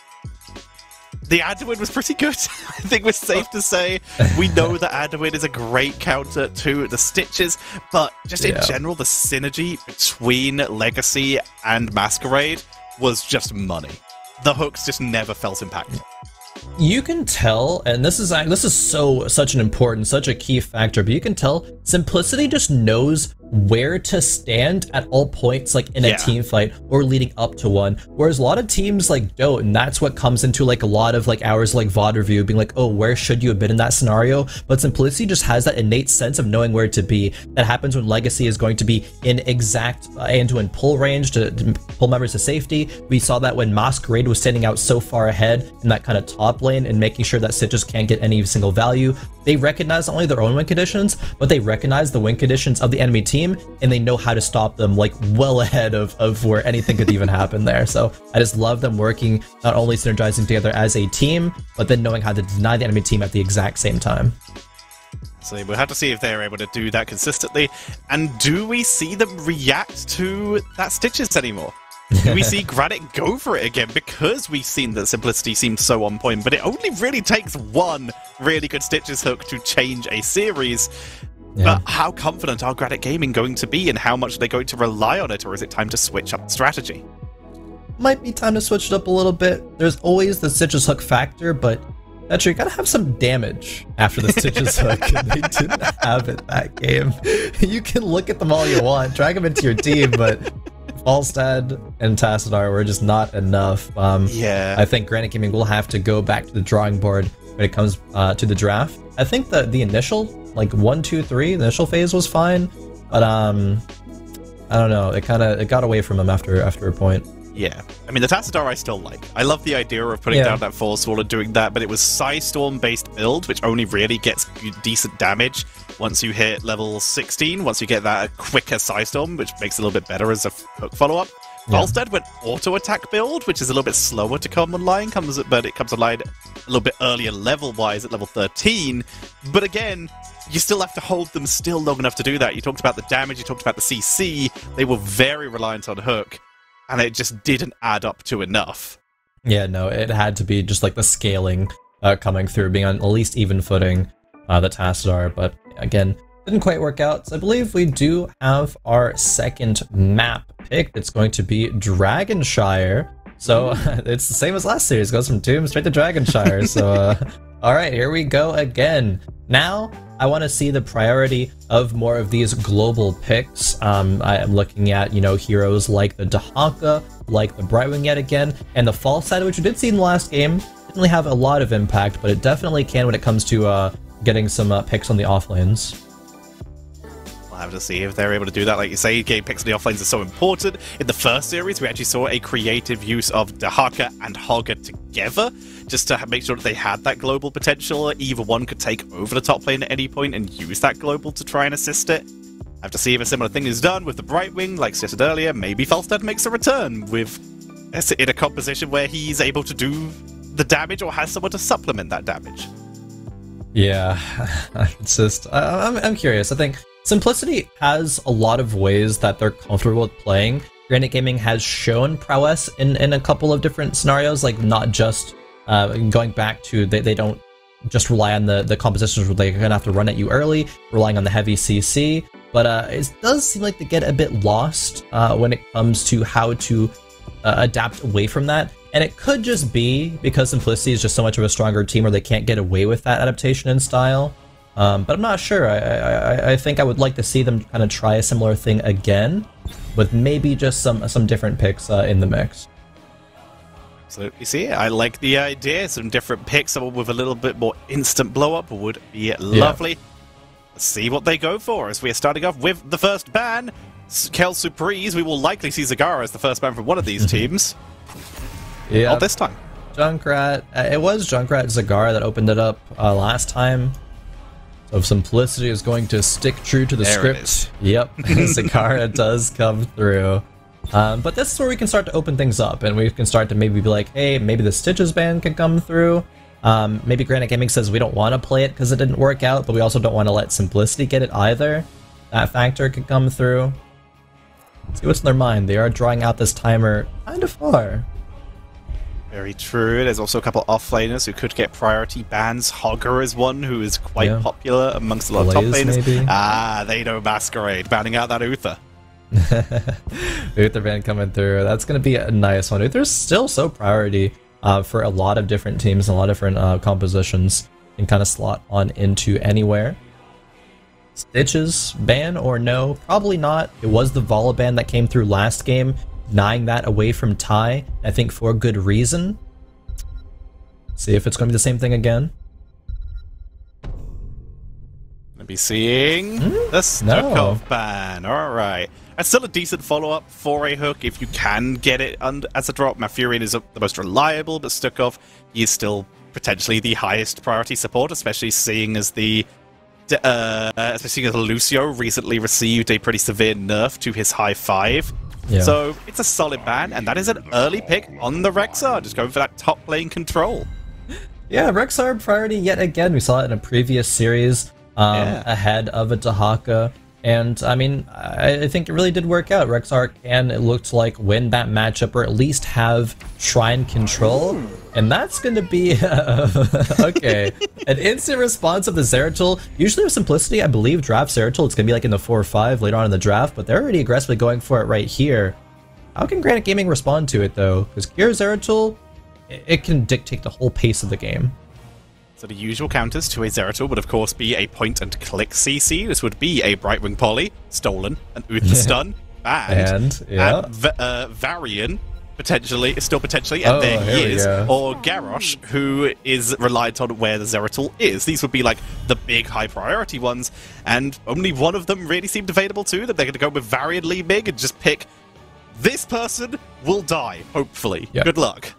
The Anduin was pretty good. I think we're safe to say we know that Anduin is a great counter to the Stitches, but just in
Yeah.
general, the synergy between Legacy and Masquerade was just money. The hooks just never felt impactful.
you can tell, and this is this is so such an important, such a key factor. But you can tell Simplicity just knows where to stand at all points, like in a
Yeah.
team fight or leading up to one. Whereas a lot of teams like don't, and that's what comes into like a lot of like hours like VOD review, being like, oh, where should you have been in that scenario? But Simplicity just has that innate sense of knowing where to be. That happens when Legacy is going to be in exact uh, end-to-end pull range to, to pull members to safety. We saw that when Masquerade was standing out so far ahead in that kind of top lane and making sure that Citrus can't get any single value. They recognize not only their own win conditions, but they recognize the win conditions of the enemy team and they know how to stop them like well ahead of, of where anything could even happen there. So I just love them working, not only synergizing together as a team, but then knowing how to deny the enemy team at the exact same time.
So we'll have to see if they're able to do that consistently. And do we see them react to that Stitches anymore? We see Granit go for it again? Because we've seen that Simplicity seems so on point, but it only really takes one really good Stitches hook to change a series.
Yeah.
But how confident are Granit Gaming going to be, and how much are they going to rely on it, or is it time to switch up strategy?
might be time to switch it up a little bit. There's always the Stitches hook factor, but actually, you gotta have some damage after the Stitches hook. and they didn't have it that game. You can look at them all you want, drag them into your team, but Falstad and Tassadar were just not enough. Um,
Yeah.
I think Granit Gaming will have to go back to the drawing board when it comes uh, to the draft. I think that the initial, like one, two, three, the initial phase was fine, but um, I don't know. It kind of it got away from him after after a point.
Yeah. I mean, the Tassadar I still like. I love the idea of putting
Yeah.
down that Force Wall and doing that, but it was Psystorm based build, which only really gets decent damage once you hit level 16. Once you get that quicker Psystorm, which makes it a little bit better as a hook follow up.
Yeah.
Falstad went auto attack build, which is a little bit slower to come online, comes but it comes online a little bit earlier level wise at level 13. But again, you still have to hold them still long enough to do that. You talked about the damage, you talked about the CC. They were very reliant on hook and it just didn't add up to enough.
Yeah, no, it had to be just like the scaling uh, coming through, being on at least even footing uh, the Tassadar, but again, didn't quite work out. So I believe we do have our second map picked. It's going to be Dragonshire. So it's the same as last series, goes from Doom straight to Dragonshire. so, uh, all right, here we go again. Now, I want to see the priority of more of these global picks. Um, I am looking at, you know, heroes like the Dehaka, like the Brightwing yet again, and the Falstad, which we did see in the last game. Didn't really have a lot of impact, but it definitely can when it comes to uh, getting some uh, picks on the off lanes.
We'll have to see if they're able to do that. Like you say, game picks on the offlanes are so important. In the first series, we actually saw a creative use of Dehaka and Hogger together, just to make sure that they had that global potential. Either one could take over the top lane at any point and use that global to try and assist it. I have to see if a similar thing is done with the Brightwing, like stated earlier. Maybe Falstad makes a return with in a composition where he's able to do the damage or has someone to supplement that damage.
Yeah, it's just I, I'm I'm curious. I think Simplicity has a lot of ways that they're comfortable with playing. Granit Gaming has shown prowess in in a couple of different scenarios, like not just uh, going back to they, they don't just rely on the the compositions where they're gonna have to run at you early, relying on the heavy CC. But uh, it does seem like they get a bit lost uh, when it comes to how to uh, adapt away from that. And it could just be because Simplicity is just so much of a stronger team where they can't get away with that adaptation in style. Um, but I'm not sure. I, I, I- think I would like to see them kind of try a similar thing again, with maybe just some some different picks uh, in the mix.
So you see, I like the idea. Some different picks, someone with a little bit more instant blow up would be lovely. Let's see what they go for as we are starting off with the first ban. Kel Surprise. We will likely see Zagara as the first ban from one of these teams.
Yeah,
Not this time.
Junkrat. Uh, it was Junkrat Zagara that opened it up uh, last time. So Simplicity is going to stick true to the
There
script. Yep, Zagara does come through. Um, but this is where we can start to open things up, and we can start to maybe be like, hey, maybe the Stitches band can come through. Um, maybe Granit Gaming says we don't want to play it because it didn't work out, but we also don't want to let Simplicity get it either. That factor could come through. See what's in their mind. They are drawing out this timer kind of far.
Very true. There's also a couple offlaners who could get priority bans. Hogger is one who is quite
Yeah.
popular amongst a lot of top laners.
maybe?
Ah, they know Masquerade, banning out that Uther.
Uther ban coming through. That's going to be a nice one. Uther's still so priority uh, for a lot of different teams and a lot of different uh, compositions. Can kind of slot on into anywhere. Stitches ban or no? Probably not. It was the Valla ban that came through last game, denying that away from Ty. I think for good reason. See if it's going to be the same thing again.
Gonna be seeing
Hmm?
the Stukov ban. Alright. That's still a decent follow up for a hook if you can get it und- as a drop. Malfurion is uh, the most reliable, but Stukov he is still potentially the highest priority support, especially seeing as the. Uh, especially as Lucio recently received a pretty severe nerf to his high five.
Yeah.
So it's a solid ban, and that is an early pick on the Rexxar, just going for that top lane control.
Yeah, Rexxar priority yet again. We saw it in a previous series um,
Yeah.
ahead of a Dehaka. And I mean, I, think it really did work out. Rexxar can, it looked like, win that matchup or at least have Shrine control. And that's going to be, okay, an instant response of the Zeratul. Usually with Simplicity, I believe draft Zeratul, it's going to be like in the 4 or 5 later on in the draft, but they're already aggressively going for it right here. How can Granit Gaming respond to it though? Because Gear Zeratul, it can dictate the whole pace of the game.
So the usual counters to a Zeratul would of course be a point and click CC. This would be a Brightwing Polly, stolen, an Uther stun, banned,
And, yeah.
and Va- uh, Varian, potentially, still potentially, and
Oh,
he is, or Garrosh, who is reliant on where the Zeratul is. These would be like the big high priority ones, and only one of them really seemed available to them. They're going to go with Varian Li Ming and just pick this person will die, hopefully.
Yeah.
Good luck.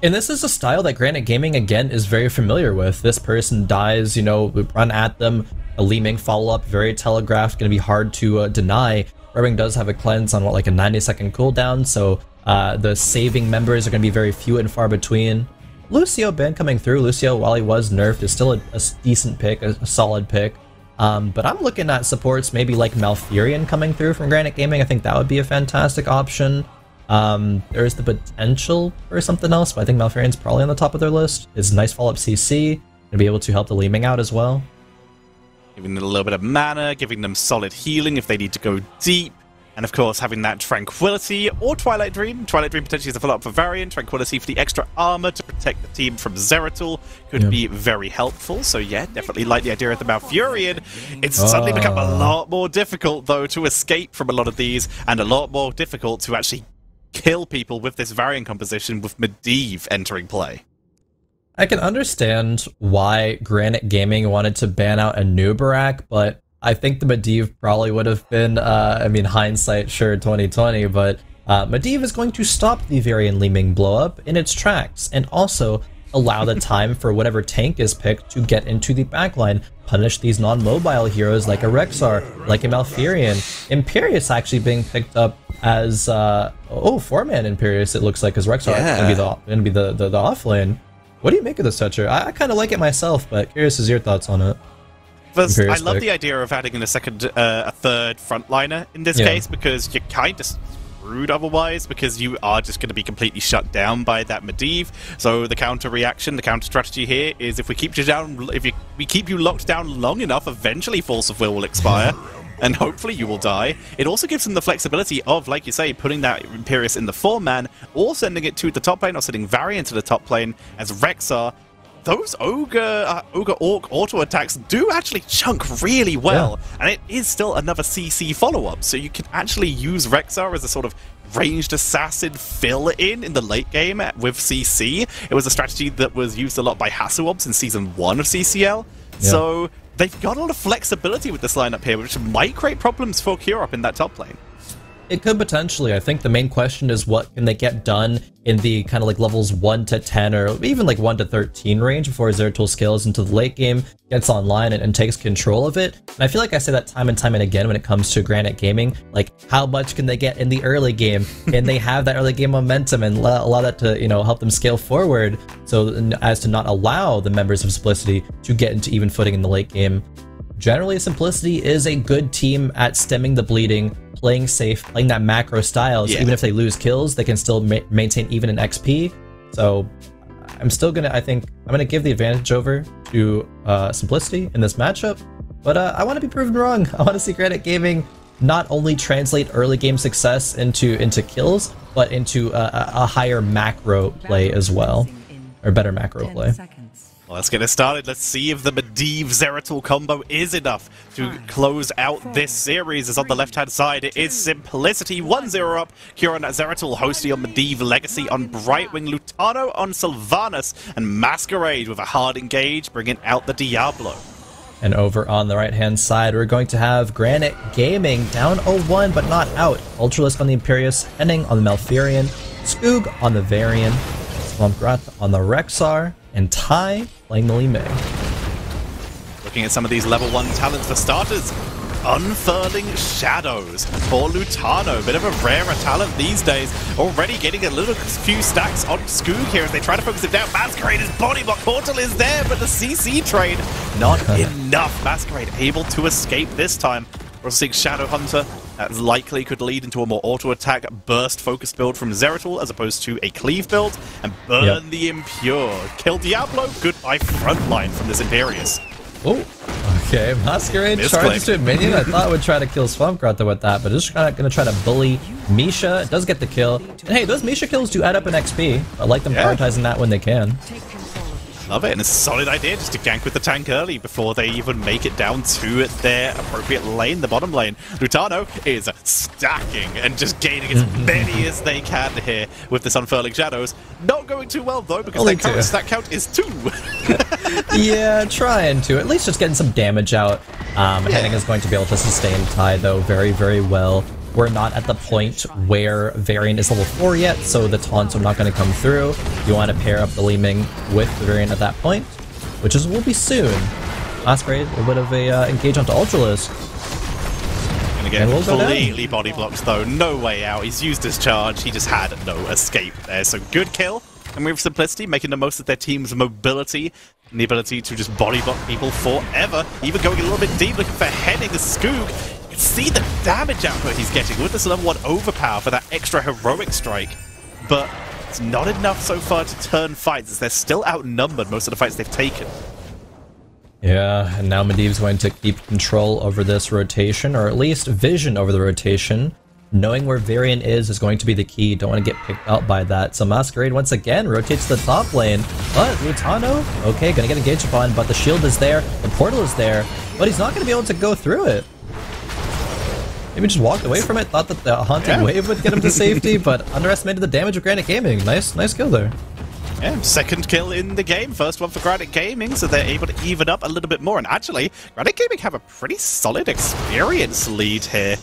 And this is a style that Granit Gaming again is very familiar with. This person dies, you know, we run at them, a Li Ming follow up, very telegraphed, gonna be hard to uh, deny. Ring does have a cleanse on what, like a 90 second cooldown, so uh, the saving members are gonna be very few and far between. Lucio Ben coming through. Lucio, while he was nerfed, is still a, a decent pick, a, a solid pick. Um, but I'm looking at supports maybe like Malfurion coming through from Granit Gaming. I think that would be a fantastic option. Um, there's the potential for something else, but I think Malfurion's probably on the top of their list. It's nice follow-up CC, and be able to help the Li Ming out as well.
giving them a little bit of mana, giving them solid healing if they need to go deep, and of course having that Tranquility or Twilight Dream. Twilight Dream potentially is a follow-up for Varian, Tranquility for the extra armor to protect the team from Zeratul could
Yeah.
be very helpful. So yeah, definitely like the idea of the Malfurion. It's suddenly become a
Ah.
lot more difficult though to escape from a lot of these, and a lot more difficult to actually kill people with this Varian composition with Medivh entering play.
I can understand why Granit Gaming wanted to ban out a Nubarak, but I think the Medivh probably would have been, uh, I mean, hindsight, sure, 2020, but uh, Medivh is going to stop the Varian Li Ming blowup in its tracks and also allow the time for whatever tank is picked to get into the backline, punish these non-mobile heroes like a Rexxar, like a Malfurion. Imperius actually being picked up as, uh, oh, four-man Imperius it looks like, because Rexxar is going to be, the, gonna be the, the, the off. What do you make of this Tetcher? I, I kind of like it myself, but curious is your thoughts on it.
But I
Imperius
love
pick.
the idea of adding in a second, uh, a third frontliner in this
Yeah.
case because you're kind of screwed otherwise because you are just going to be completely shut down by that Medivh. So the counter reaction, the counter strategy here is if we keep you down, if you, we keep you locked down long enough, eventually Force of Will will expire. And hopefully you will die. It also gives them the flexibility of, like you say, putting that Imperius in the four man, or sending it to the top lane, or sending Varian to the top lane as Rexxar those ogre uh, ogre orc auto attacks do actually chunk really well. And it is still another cc follow-up. So you can actually use rexxar as a sort of ranged assassin fill in in the late game with cc it was a strategy that was used a lot by Hasselobs in season 1 of ccl so they've got a lot of flexibility with this lineup here which might create problems for Kurop in that top lane
It could potentially. I think the main question is what can they get done in the kind of like levels 1 to 10 or even like 1 to 13 range before Zeratul scales into the late game, gets online and, and takes control of it. And I feel like I say that time and time and again when it comes to Granit Gaming. Like, how much can they get in the early game? Can they have that early game momentum and allow allow that to, you know, help them scale forward so as to not allow the members of Simplicity to get into even footing in the late game? Generally, Simplicity is a good team at stemming the bleeding, playing safe, playing that macro style. So
Yeah.
even if they lose kills, they can still ma- maintain even an XP. So I'm still gonna, I think, I'm gonna give the advantage over to uh, Simplicity in this matchup, but uh, I want to be proven wrong. I want to see Granit Gaming not only translate early game success into into kills, but into a, a higher macro play as well, or better macro play.
Well, let's get it started. Let's see if the Medivh Zeratul combo is enough to close out this series. As on the left-hand side, it is Simplicity 1-0 up. Curon at Zeratul hosting on Medivh Legacy on Brightwing, Lutano on Sylvanas, and Masquerade with a hard engage, bringing out the Diablo.
And over on the right-hand side, we're going to have Granit Gaming down 0-1, but not out. Ultralisk on the Imperius, Henning on the Malfurion, Skoog on the Varian, Swampgrat on the Rexxar, and Tai playing the Li Ming.
Looking at some of these level 1 talents for starters, Unfurling Shadows for Lutano. Bit of a rarer talent these days. Already getting a little few stacks on Skoog here as they try to focus him down. Masquerade's body block portal is there, but the CC trade not enough. Masquerade able to escape this time. We're seeing Shadow Hunter. That likely could lead into a more auto-attack burst focus build from Zeratul as opposed to a cleave build. And burn yep. the Impure. Kill Diablo. Goodbye frontline from this Imperius.
Oh, okay. Masquerade charges to a minion. I thought would try to kill Swampgrotha with that, but just kind of going to try to bully Misha. It does get the kill. And hey, those Misha kills do add up in XP. I like them yeah. prioritizing that when they can.
Love it, and it's a solid idea just to gank with the tank early before they even make it down to their appropriate lane, the bottom lane. Lutano is stacking and just gaining as many as they can here with this Unfurling Shadows. Not going too well though, because their current stack count is two.
yeah, trying to. At least just getting some damage out. Um, yeah. Henning is going to be able to sustain Tai though very, very well. We're not at the point where Varian is level 4 yet, so the taunts are not going to come through. You want to pair up the Li Ming with the Varian at that point, which is will be soon. Masquerade, a bit of a uh, engage onto Ultralisk.
Gonna get we'll completely body blocked though, no way out. He's used his charge, he just had no escape there. So good kill. And with Simplicity, making the most of their team's mobility and the ability to just body block people forever. Even going a little bit deep, looking for Henning the Skoog see the damage output he's getting with this level 1 overpower for that extra heroic strike. But it's not enough so far to turn fights, as they're still outnumbered most of the fights they've taken.
Yeah, and now Medivh's going to keep control over this rotation, or at least vision over the rotation. Knowing where Varian is is going to be the key. Don't want to get picked out by that. So Masquerade once again rotates the top lane. But Lutano, okay, gonna get engaged upon, but the shield is there, the portal is there, but he's not gonna be able to go through it. Maybe just walked away from it, thought that the haunting yeah. wave would get him to safety, but underestimated the damage of Granit Gaming. Nice, nice kill there.
Yeah, second kill in the game. First one for Granit Gaming, so they're able to even up a little bit more. And actually, Granit Gaming have a pretty solid experience lead here.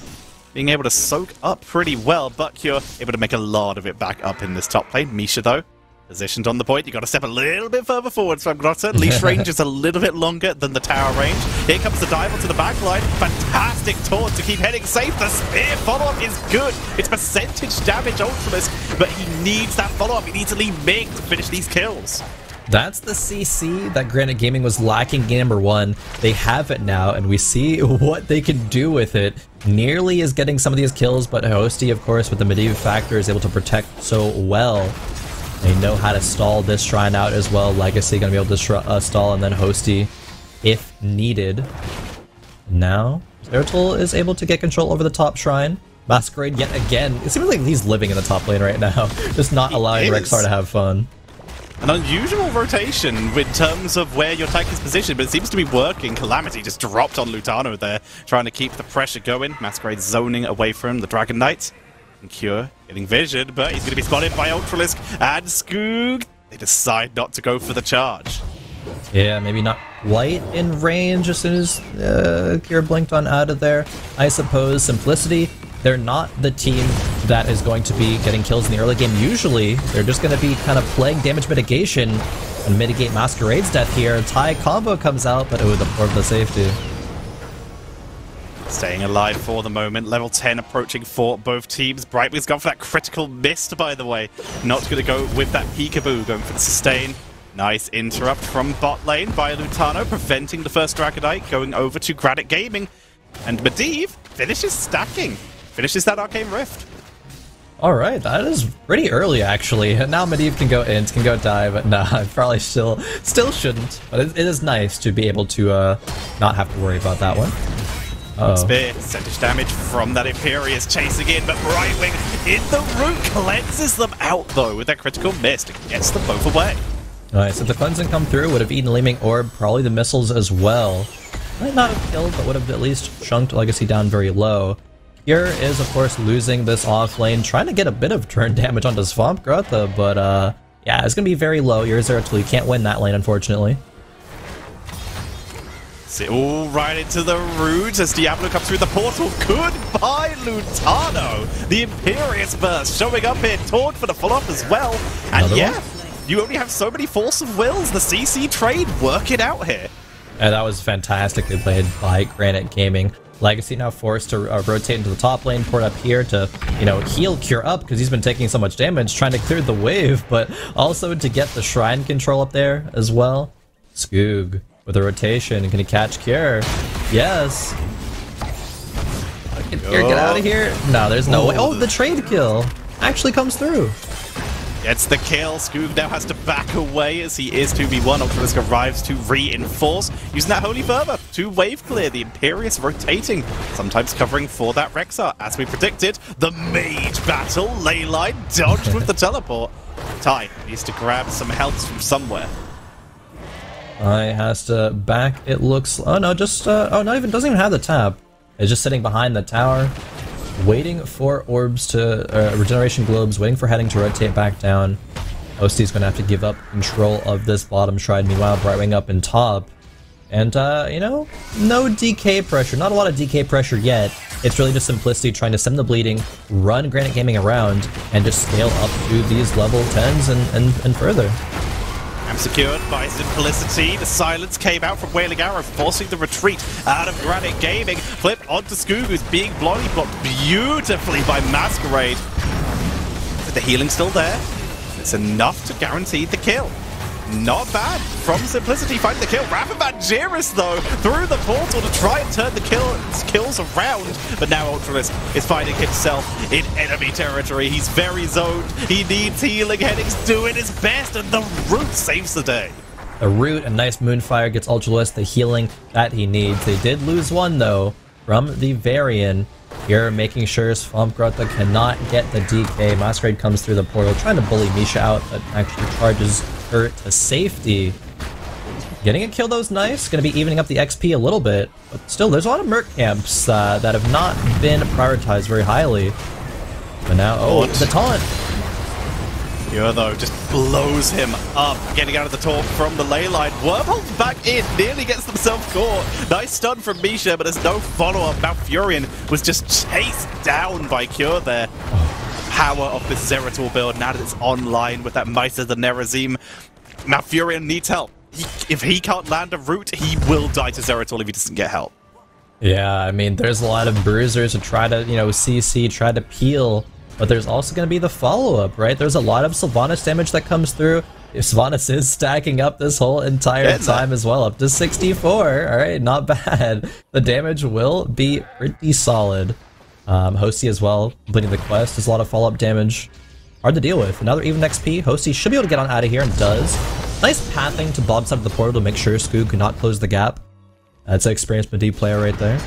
Being able to soak up pretty well, but you're able to make a lot of it back up in this top lane. Misha, though, Positioned on the point, you've got to step a little bit further forward, Swampgratha. Leash range is a little bit longer than the tower range. Here comes the dive onto the back line. Fantastic taunt to keep Henning safe. The spear follow-up is good. It's percentage damage Ultralisk, but he needs that follow-up. He needs to Li Ming to finish these kills.
That's the CC that Granit Gaming was lacking game number one. They have it now, and we see what they can do with it. Nearly is getting some of these kills, but Hosty, of course, with the Medivh factor, is able to protect so well. They know how to stall this shrine out as well. Legacy gonna be able to uh, stall and then Hosty if needed. Now, Zeratul is able to get control over the top shrine. Masquerade yet again. It seems like he's living in the top lane right now, just not allowing Rexxar to have fun.
An unusual rotation in terms of where your tank is positioned, but it seems to be working. Calamity just dropped on Lutano there, trying to keep the pressure going. Masquerade zoning away from the Dragon Knight. And Cure getting vision, but he's going to be spotted by Ultralisk and Skoog. They decide not to go for the charge.
Yeah, maybe not quite in range as soon as uh, Cure blinked on out of there. I suppose Simplicity, they're not the team that is going to be getting kills in the early game usually. They're just going to be kind of playing damage mitigation and mitigate Masquerade's death here. Tai combo comes out, but oh, the poor the safety.
Staying alive for the moment. Level 10 approaching for both teams. Brightwing's gone for that critical mist, by the way. Not going to go with that peekaboo, going for the sustain. Nice interrupt from bot lane by Lutano, preventing the first Dragon Knight, going over to Granit Gaming. And Medivh finishes stacking. Finishes that Arcane Rift.
Alright, that is pretty early actually. Now Medivh can go int, can go die, but nah, I probably still still shouldn't. But it, it is nice to be able to uh, not have to worry about that one.
Uh -oh. Spear, percentage damage from that Imperius chasing in, but Brightwing in the root cleanses them out though with that critical miss and gets them both away.
Alright, so the cleansing come through, would have eaten Leaping Orb, probably the missiles as well. Might not have killed, but would have at least chunked Legacy down very low. Here is, of course, losing this off lane, trying to get a bit of turn damage onto Swampgrotha, but uh, yeah, it's going to be very low. You're Zeratul, you can't win that lane, unfortunately.
See, all right into the root as Diablo comes through the portal. Goodbye, Lutano. The Imperius Burst showing up here. Taunt for the follow-up as well. And Another yeah, one? you only have so many Force of Wills. The CC trade work it out here.
And that was fantastically played by Granit Gaming. Legacy now forced to uh, rotate into the top lane, port up here to, you know, heal Cure up because he's been taking so much damage trying to clear the wave, but also to get the Shrine control up there as well. Skoog with a rotation, can he catch Cure? Yes. Get, Cure, get out of here. No, there's no way. Oh, the trade kill actually comes through.
Gets the kill. Skoog now has to back away as he is 2v1. Ultralisk arrives to reinforce. Using that Holy Fervor to wave clear. The Imperius rotating, sometimes covering for that Rexxar. As we predicted, the Mage battle. Leyline dodged with the teleport. Ty needs to grab some health from somewhere.
I has to back, it looks... Oh no, just... Uh, oh, not even doesn't even have the tap. It's just sitting behind the tower waiting for orbs to, uh, regeneration globes, waiting for Henning to rotate back down. Hostie's gonna have to give up control of this bottom shrine, meanwhile Brightwing up in top. And, uh, you know, no DK pressure, not a lot of DK pressure yet. It's really just simplicity trying to stem the bleeding, run Granit Gaming around, and just scale up to these level 10s and, and, and further.
I'm secured by Simplicity. The silence came out from Wailing Arrow, forcing the retreat out of Granit Gaming. Flip onto Skoog, who's being bloody blocked beautifully by Masquerade. Is the healing still there? It's enough to guarantee the kill. Not bad from Simplicity finding the kill. Rafaman Jiris, though, through the portal to try and turn the kill, kills around. But now Ultralisk is finding himself in enemy territory. He's very zoned. He needs healing. Henning's doing his best, and the root saves the day.
A root, a nice Moonfire gets Ultralisk the healing that he needs. They did lose one, though, from the Varian. Here, making sure Swampgrotha cannot get the DK. Masquerade comes through the portal, trying to bully Misha out, but actually charges to safety. Getting a kill though is nice, gonna be evening up the XP a little bit, but still there's a lot of Merc camps uh, that have not been prioritized very highly. But now, oh, the taunt!
Here though just blows him up, getting out of the talk from the ley line. Wormhole's back in, nearly gets themselves caught. Nice stun from Misha, but there's no follow-up. Malfurion was just chased down by Cure there. Power of this Zeratul build now that it's online with that Meister the Nerazim. Now Furion needs help. He, if he can't land a root, he will die to Zeratul if he doesn't get help.
Yeah, I mean, there's a lot of bruisers who try to, you know, CC, try to peel, but there's also going to be the follow-up, right? There's a lot of Sylvanas damage that comes through. If Sylvanas is stacking up this whole entire time as well, up to 64. All right, not bad. The damage will be pretty solid. Um, as well, completing the quest. There's a lot of follow-up damage. Hard to deal with. Another even XP. Hostie should be able to get on out of here and does. Nice pathing to Bob's side of the portal to make sure Skoog cannot close the gap. That's an experienced Medivh player right there.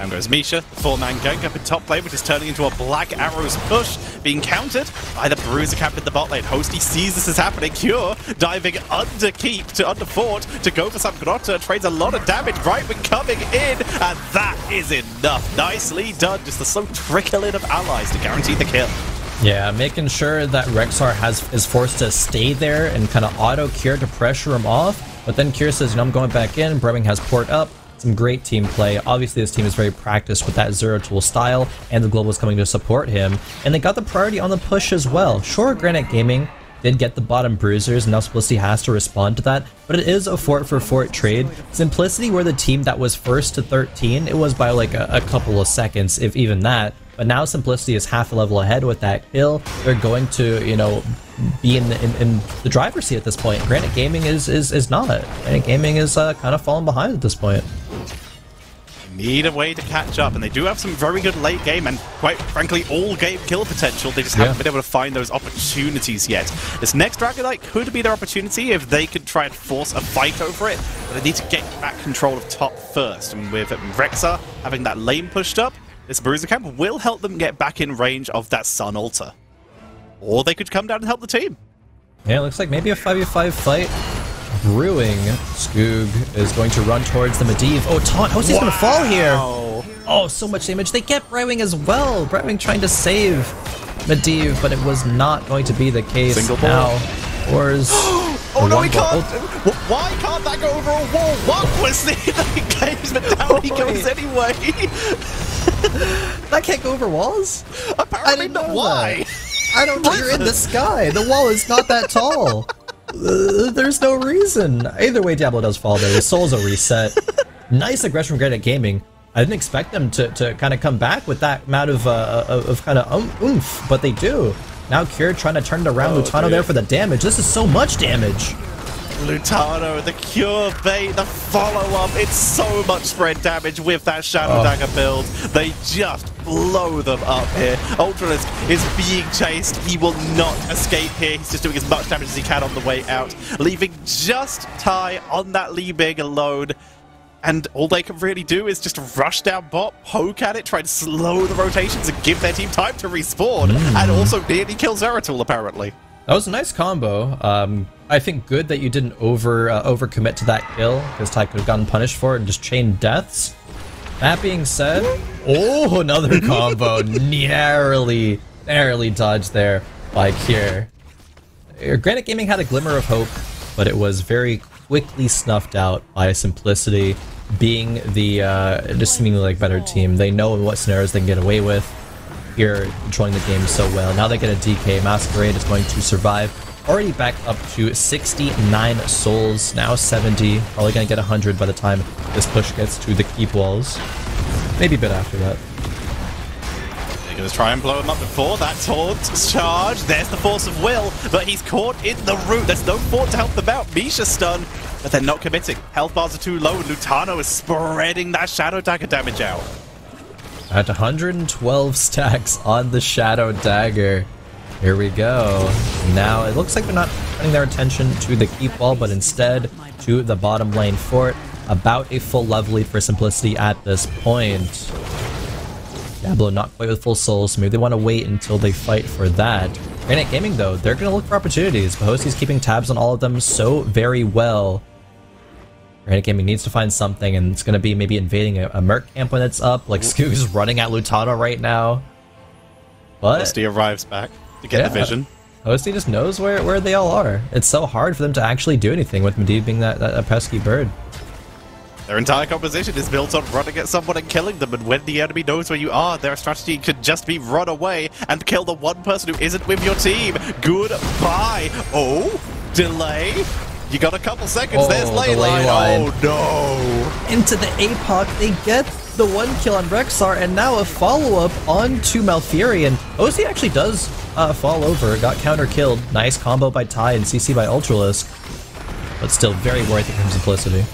Down goes Misha, the four-man gank up in top lane, which is turning into a Black Arrows push, being countered by the Bruiser cap in the bot lane. Hostie sees this is happening. Cure diving under keep to under fort to go for some Grotta, trades a lot of damage. Right when coming in, and that is enough. Nicely done. Just the slow trickling of allies to guarantee the kill.
Yeah, making sure that Rexxar has is forced to stay there and kind of auto cure to pressure him off. But then Cure says, you know, I'm going back in. Brightwing has port up. Some great team play. Obviously, this team is very practiced with that Zeratul style, and the Global is coming to support him. And they got the priority on the push as well. Sure, Granit Gaming did get the bottom bruisers, and now Simplicity has to respond to that, but it is a fort for fort trade. Simplicity were the team that was first to 13. It was by like a, a couple of seconds, if even that. But now Simplicity is half a level ahead with that kill. They're going to, you know, be in the, in, in the driver's seat at this point. Granit Gaming is is, is not. Granit Gaming is uh, kind of falling behind at this point.
need a way to catch up, and they do have some very good late game and, quite frankly, all game kill potential. They just haven't been able to find those opportunities yet. This next Dragon Knight could be their opportunity if they could try and force a fight over it, but they need to get back control of top first. And with Rexxar having that lane pushed up, this Bruiser Camp will help them get back in range of that Sun Altar. Or they could come down and help the team.
Yeah, it looks like maybe a 5v5 fight brewing. Skoog is going to run towards the Medivh. Oh, taunt. He's going to fall here? Oh, so much damage. They get Brightwing as well. Brightwing trying to save Medivh, but it was not going to be the case.
Single
now, Ors.
Oh no, he can't! Wh- Why can't that go over a wall? What was the engagement? Down he goes anyway.
That can't go over walls?
Apparently not.
know
Why?
I don't know. You're in the sky. The wall is not that tall. Uh, there's no reason. Either way, Diablo does fall though. His soul's a reset. nice aggression from Granit Gaming. I didn't expect them to, to kind of come back with that amount of uh, of, of kind of um, oomph, but they do. Now Cure trying to turn it around.
Oh,
Lutano
dear.
there for the damage. This is so much damage.
Lutano, the cure bait, the follow-up. It's so much spread damage with that Shadow
Oh.
Dagger build. They just blow them up here. Ultralisk is being chased. He will not escape here. He's just doing as much damage as he can on the way out, leaving just Ty on that Li Ming alone. And all they can really do is just rush down bot, poke at it, try to slow the rotations and give their team time to respawn, and also nearly kill Zeratul, apparently.
That was a nice combo. Um, I think good that you didn't over uh, overcommit to that kill because Ty could have gotten punished for it and just chained deaths. That being said, oh, another combo narrowly, narrowly dodged there by Cure. Granit Gaming had a glimmer of hope, but it was very quickly snuffed out by Simplicity being the uh, just seemingly like better team. They know what scenarios they can get away with here controlling the game so well. Now they get a DK. Masquerade is going to survive. Already back up to 69 souls, now 70. Probably to get 100 by the time this push gets to the keep walls. Maybe a bit after that.
To try and blow him up before that taunt charge. There's the force of will, but he's caught in the root. There's no fort to help them out. Misha stun, but they're not committing. Health bars are too low, and Lutano is spreading that Shadow Dagger damage out.
At 112 stacks on the Shadow Dagger. Here we go. Now it looks like they're not putting their attention to the keep wall, but instead to the bottom lane fort. About a full level lead for Simplicity at this point. Diablo not quite with full souls, so maybe they want to wait until they fight for that. Granit Gaming though, they're going to look for opportunities. Bahosi's keeping tabs on all of them so very well. Granit Gaming needs to find something, and it's going to be maybe invading a, a Merc camp when it's up. Like Skoog's running at Lutano right now. But
Rusty arrives back to get
Yeah.
the vision.
Hosty just knows where, where they all are. It's so hard for them to actually do anything with Medivh being that, that, that pesky bird.
Their entire composition is built on running at someone and killing them, and when the enemy knows where you are, their strategy could just be run away and kill the one person who isn't with your team. Goodbye. Oh, delay. You got a couple seconds.
Oh,
There's
the
ley
ley
line.
line.
Oh no.
Into the APOC, they get the one kill on Rexxar, and now a follow-up onto Malfurion. OC actually does uh, fall over, got counter-killed. Nice combo by Ty and CC by Ultralisk. But still very worth it from Simplicity.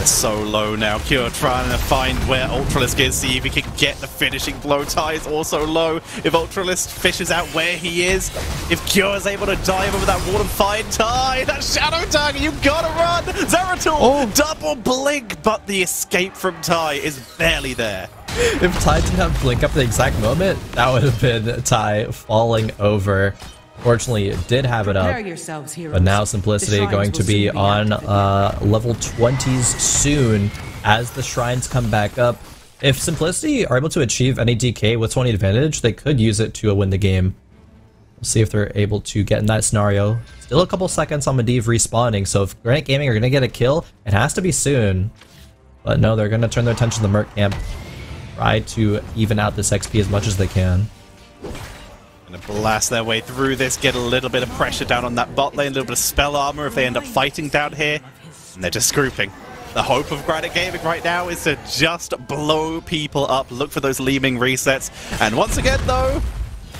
They're so low now. Cure trying to find where Ultralisk is, see if he can get the finishing blow. Ty is also low. If Ultralisk fishes out where he is, if Cure is able to dive over that wall and find Ty, that Shadow Dagger, you gotta run! Zeratul,
Oh.
double blink, but the escape from Ty is barely there.
If Ty didn't have Blink up at the exact moment, that would have been Ty falling over. Fortunately, it did have it up. But now Simplicity going to be
soon
on uh, level 20s soon as the shrines come back up. If Simplicity are able to achieve any DK with 20 advantage, they could use it to win the game. We'll see if they're able to get in that scenario. Still a couple seconds on Medivh respawning, so if Granit Gaming are going to get a kill, it has to be soon. But no, they're going to turn their attention to the Merc Camp. Try to even out this XP as much as they can.
Gonna blast their way through this, get a little bit of pressure down on that bot lane, a little bit of spell armor if they end up fighting down here. And they're just grouping. The hope of Granit Gaming right now is to just blow people up, look for those Li Ming resets. And once again, though,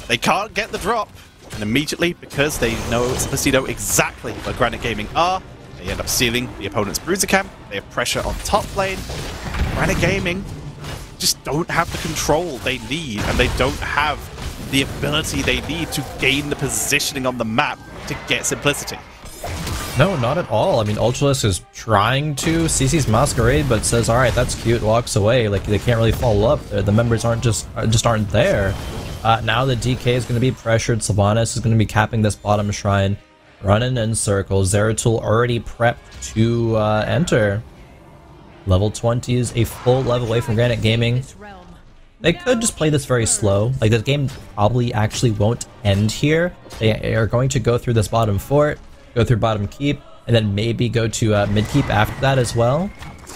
they can't get the drop. And immediately, because they know know exactly where Granit Gaming are, they end up sealing the opponent's bruiser camp. They have pressure on top lane. Granit Gaming just don't have the control they need, and they don't have the ability they need to gain the positioning on the map to get Simplicity.
No, not at all. I mean, Ultralisk is trying to CC's Masquerade, but says, "All right, that's cute." Walks away. Like they can't really follow up. The members aren't just uh, just aren't there. Uh, now the DK is going to be pressured. Sylvanas is going to be capping this bottom shrine, running in circles. Zeratul already prepped to uh, enter. Level 20 is a full level away from Granit Gaming. They could just play this very slow. Like, the game probably actually won't end here. They are going to go through this bottom fort, go through bottom keep, and then maybe go to uh, mid keep after that as well.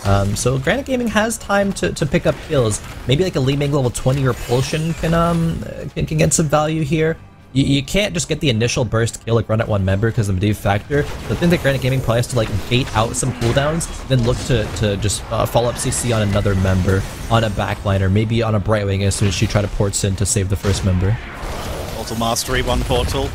Um, so Granit Gaming has time to, to pick up kills. Maybe like a Li Ming level 20 Repulsion can um can, can get some value here. You, you can't just get the initial burst kill like run at one member because of the Medivh factor. The thing that Granit Gaming probably has to like bait out some cooldowns, then look to, to just uh, follow up CC on another member, on a backliner, maybe on a Brightwing as soon as she try to port in to save the first member.
Portal Mastery, one portal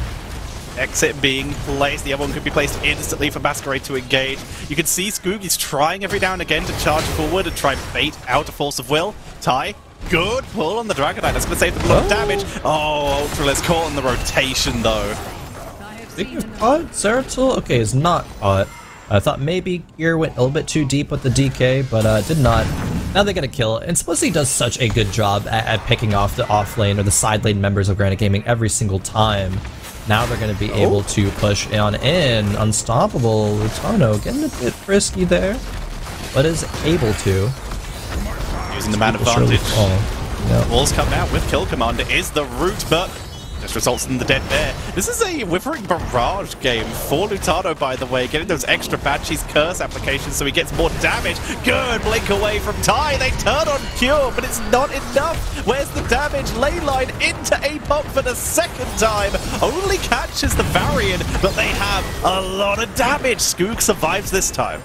exit being placed. The other one could be placed instantly for Masquerade to engage. You can see Skoog is trying every now and again to charge forward and try bait out a Force of Will. Tai, good pull on the Dragon Knight. That's going to save the lot of damage. Oh, Ultralisk caught on the rotation though.
Caught, Zeratul, okay, it's not caught. I thought maybe Gear went a little bit too deep with the DK, but uh, did not. Now they get a kill, and Simplicity does such a good job at, at, picking off the off lane or the side lane members of Granit Gaming every single time. Now they're going to be oh. able to push on in. Unstoppable. Lutano getting a bit frisky there, but is able to.
Using the man advantage. Yep. Walls come out with Kill Commander is the root, but just results in the dead bear. This is a Withering Barrage game for Lutano, by the way, getting those extra Banshee's Curse applications so he gets more damage. Good blink away from Tai. They turn on Cure, but it's not enough. Where's the damage? Leyline into APOC for the second time. Only catches the Varian, but they have a lot of damage. Skoog survives this time.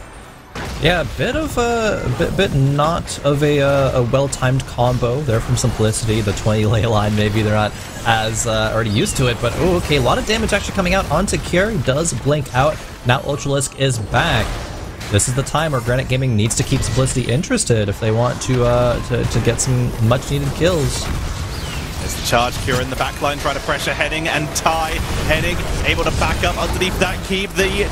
Yeah, a bit of a, bit, bit not of a, uh, a well-timed combo there from Simplicity. The 20 ley line, maybe they're not as uh, already used to it, but oh, okay, a lot of damage actually coming out onto Kier. He does blink out. Now Ultralisk is back. This is the time where Granit Gaming needs to keep Simplicity interested if they want to, uh, to, to get some much-needed kills.
There's the charge Cure in the backline, trying to pressure Henning and Tai. Henning able to back up underneath that keep. The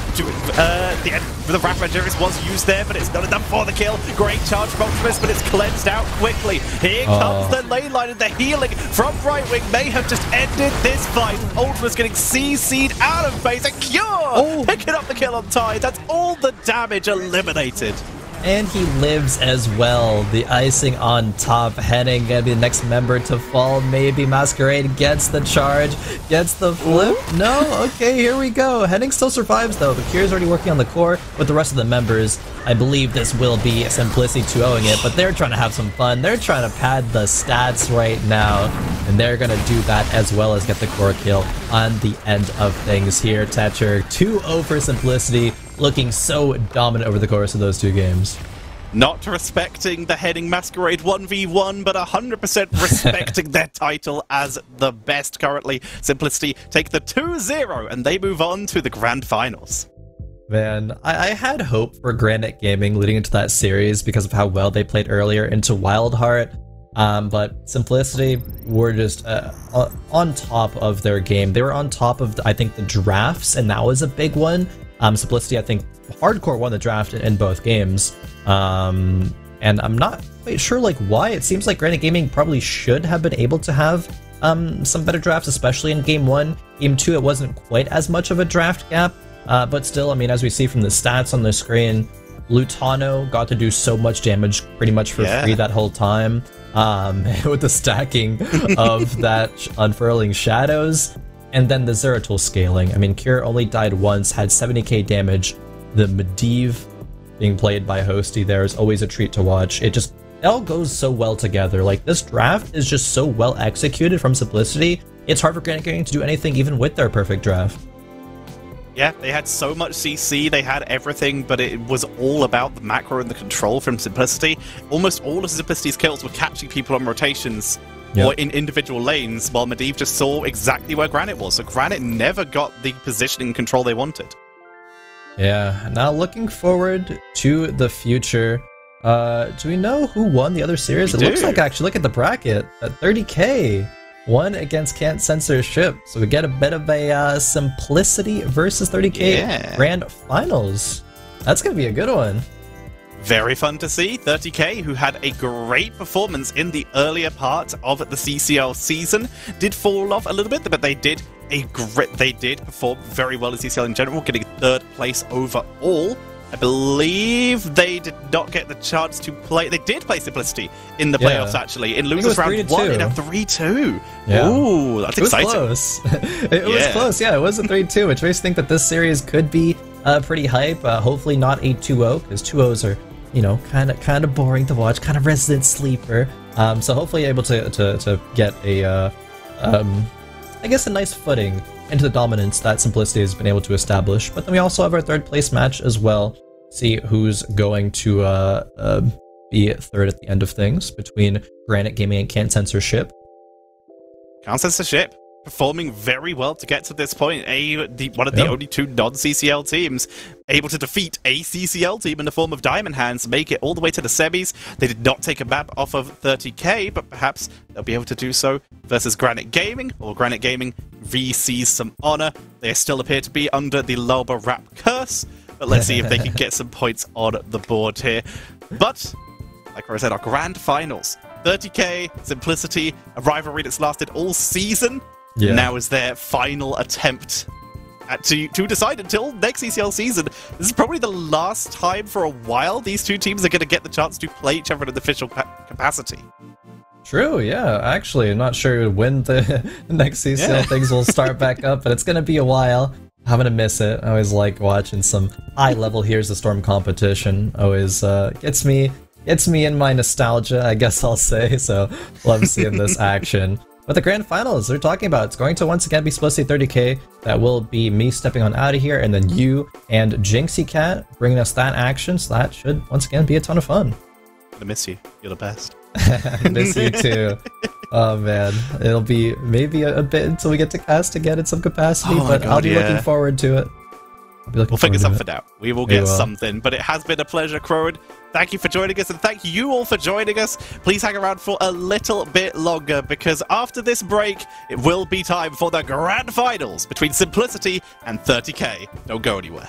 uh, the, the Rapid was used there, but it's not enough for the kill. Great charge from Ultramus, but it's cleansed out quickly. Here oh. comes the ley line and the healing from Brightwing may have just ended this fight. Ultramus getting CC'd out of base and Cure oh. picking up the kill on Tai. That's all the damage eliminated.
And he lives as well. The icing on top. Henning gonna be the next member to fall. Maybe Masquerade gets the charge, gets the flip. Ooh. No? Okay, here we go. Henning still survives though. The Cure's already working on the core with the rest of the members. I believe this will be Simplicity 2-0ing it, but they're trying to have some fun. They're trying to pad the stats right now, and they're gonna do that as well as get the core kill on the end of things here. Thatcher 2-0 for Simplicity looking so dominant over the course of those two games.
Not respecting the Henning Masquerade 1v1, but 100% respecting their title as the best currently. Simplicity take the 2-0 and they move on to the grand finals.
Man, I, I, had hope for Granit Gaming leading into that series because of how well they played earlier into Wildheart. Um, but Simplicity were just uh, on top of their game. They were on top of, I think, the drafts, and that was a big one. Um, Simplicity, I think, hardcore won the draft in both games. Um, and I'm not quite sure like why. It seems like Granit Gaming probably should have been able to have um, some better drafts, especially in Game 1. Game 2, it wasn't quite as much of a draft gap. Uh, but still, I mean, as we see from the stats on the screen, Lutano got to do so much damage pretty much for yeah. free that whole time. Um, with the stacking of that Unfurling Shadows. And then the Zeratul scaling. I mean, Cure only died once, had 70k damage. The Medivh being played by Hosty there is always a treat to watch. It just it all goes so well together. Like, this draft is just so well executed from Simplicity, it's hard for Granit Gaming to do anything even with their perfect draft.
Yeah, they had so much CC, they had everything, but it was all about the macro and the control from Simplicity. Almost all of Simplicity's kills were catching people on rotations yep. or in individual lanes, while Medivh just saw exactly where Granit was. So Granit never got the positioning control they wanted.
Yeah, now looking forward to the future. Uh, do we know who won the other series?
We
it looks like actually, look at the bracket at 30k. One against Can't Censorship. So we get a bit of a uh, Simplicity versus 30k
Yeah.
grand finals. That's gonna be a good one.
Very fun to see. 30k, who had a great performance in the earlier part of the CCL season, did fall off a little bit, but they did a great. They did perform very well in CCL in general, getting third place overall. I believe they did not get the chance to play. They did play Simplicity in the
Yeah.
playoffs, actually, in losers round
three
one in a 3 2.
Yeah.
Ooh, that's
It was close. it was close. Yeah, it was a 3-2, which makes me think that this series could be uh, pretty hype. Uh, hopefully not a 2-0 because 2-0s are, you know, kind of kind of boring to watch, kind of resident sleeper. Um, so hopefully able to to, to get a, uh, um, I guess a nice footing into the dominance that Simplicity has been able to establish. But then we also have our third place match as well. See who's going to uh, uh, be third at the end of things between Granit Gaming and Can't Censorship.
Can't censorship. Performing very well to get to this point. A the, one of the
Yep.
only two non-CCL teams able to defeat a CCL team in the form of Diamond Hands, make it all the way to the semis. They did not take a map off of 30k, but perhaps they'll be able to do so versus Granit Gaming, or Granit Gaming VCs some honor. They still appear to be under the Loba Rap curse, but let's see if they can get some points on the board here. But like I said, our grand finals. 30k, Simplicity, a rivalry that's lasted all season.
Yeah.
Now is their final attempt at, to, to decide until next CCL season. This is probably the last time for a while these two teams are going to get the chance to play each other in an official pa- capacity.
True, yeah. Actually, I'm not sure when the next CCL
Yeah.
things will start back up, but it's gonna be a while. I'm gonna miss it. I always like watching some high level Here's the Storm competition. Always uh, gets me gets me in my nostalgia, I guess I'll say. So love seeing this action. But the grand finals they're talking about, it's going to once again be supposed to be 30k. That will be me stepping on out of here, and then you and Jinxie Cat bringing us that action. So that should once again be a ton of fun.
I miss you. You're the best.
Miss you too. Oh man, it'll be maybe a, a bit until we get to cast again in some capacity,
Oh
but I'll be
yeah.
looking forward to it.
We'll figure something out. We will get something. But it has been a pleasure, Khroen. Thank you for joining us, and thank you all for joining us. Please hang around for a little bit longer because after this break, it will be time for the grand finals between Simplicity and 30k. Don't go anywhere.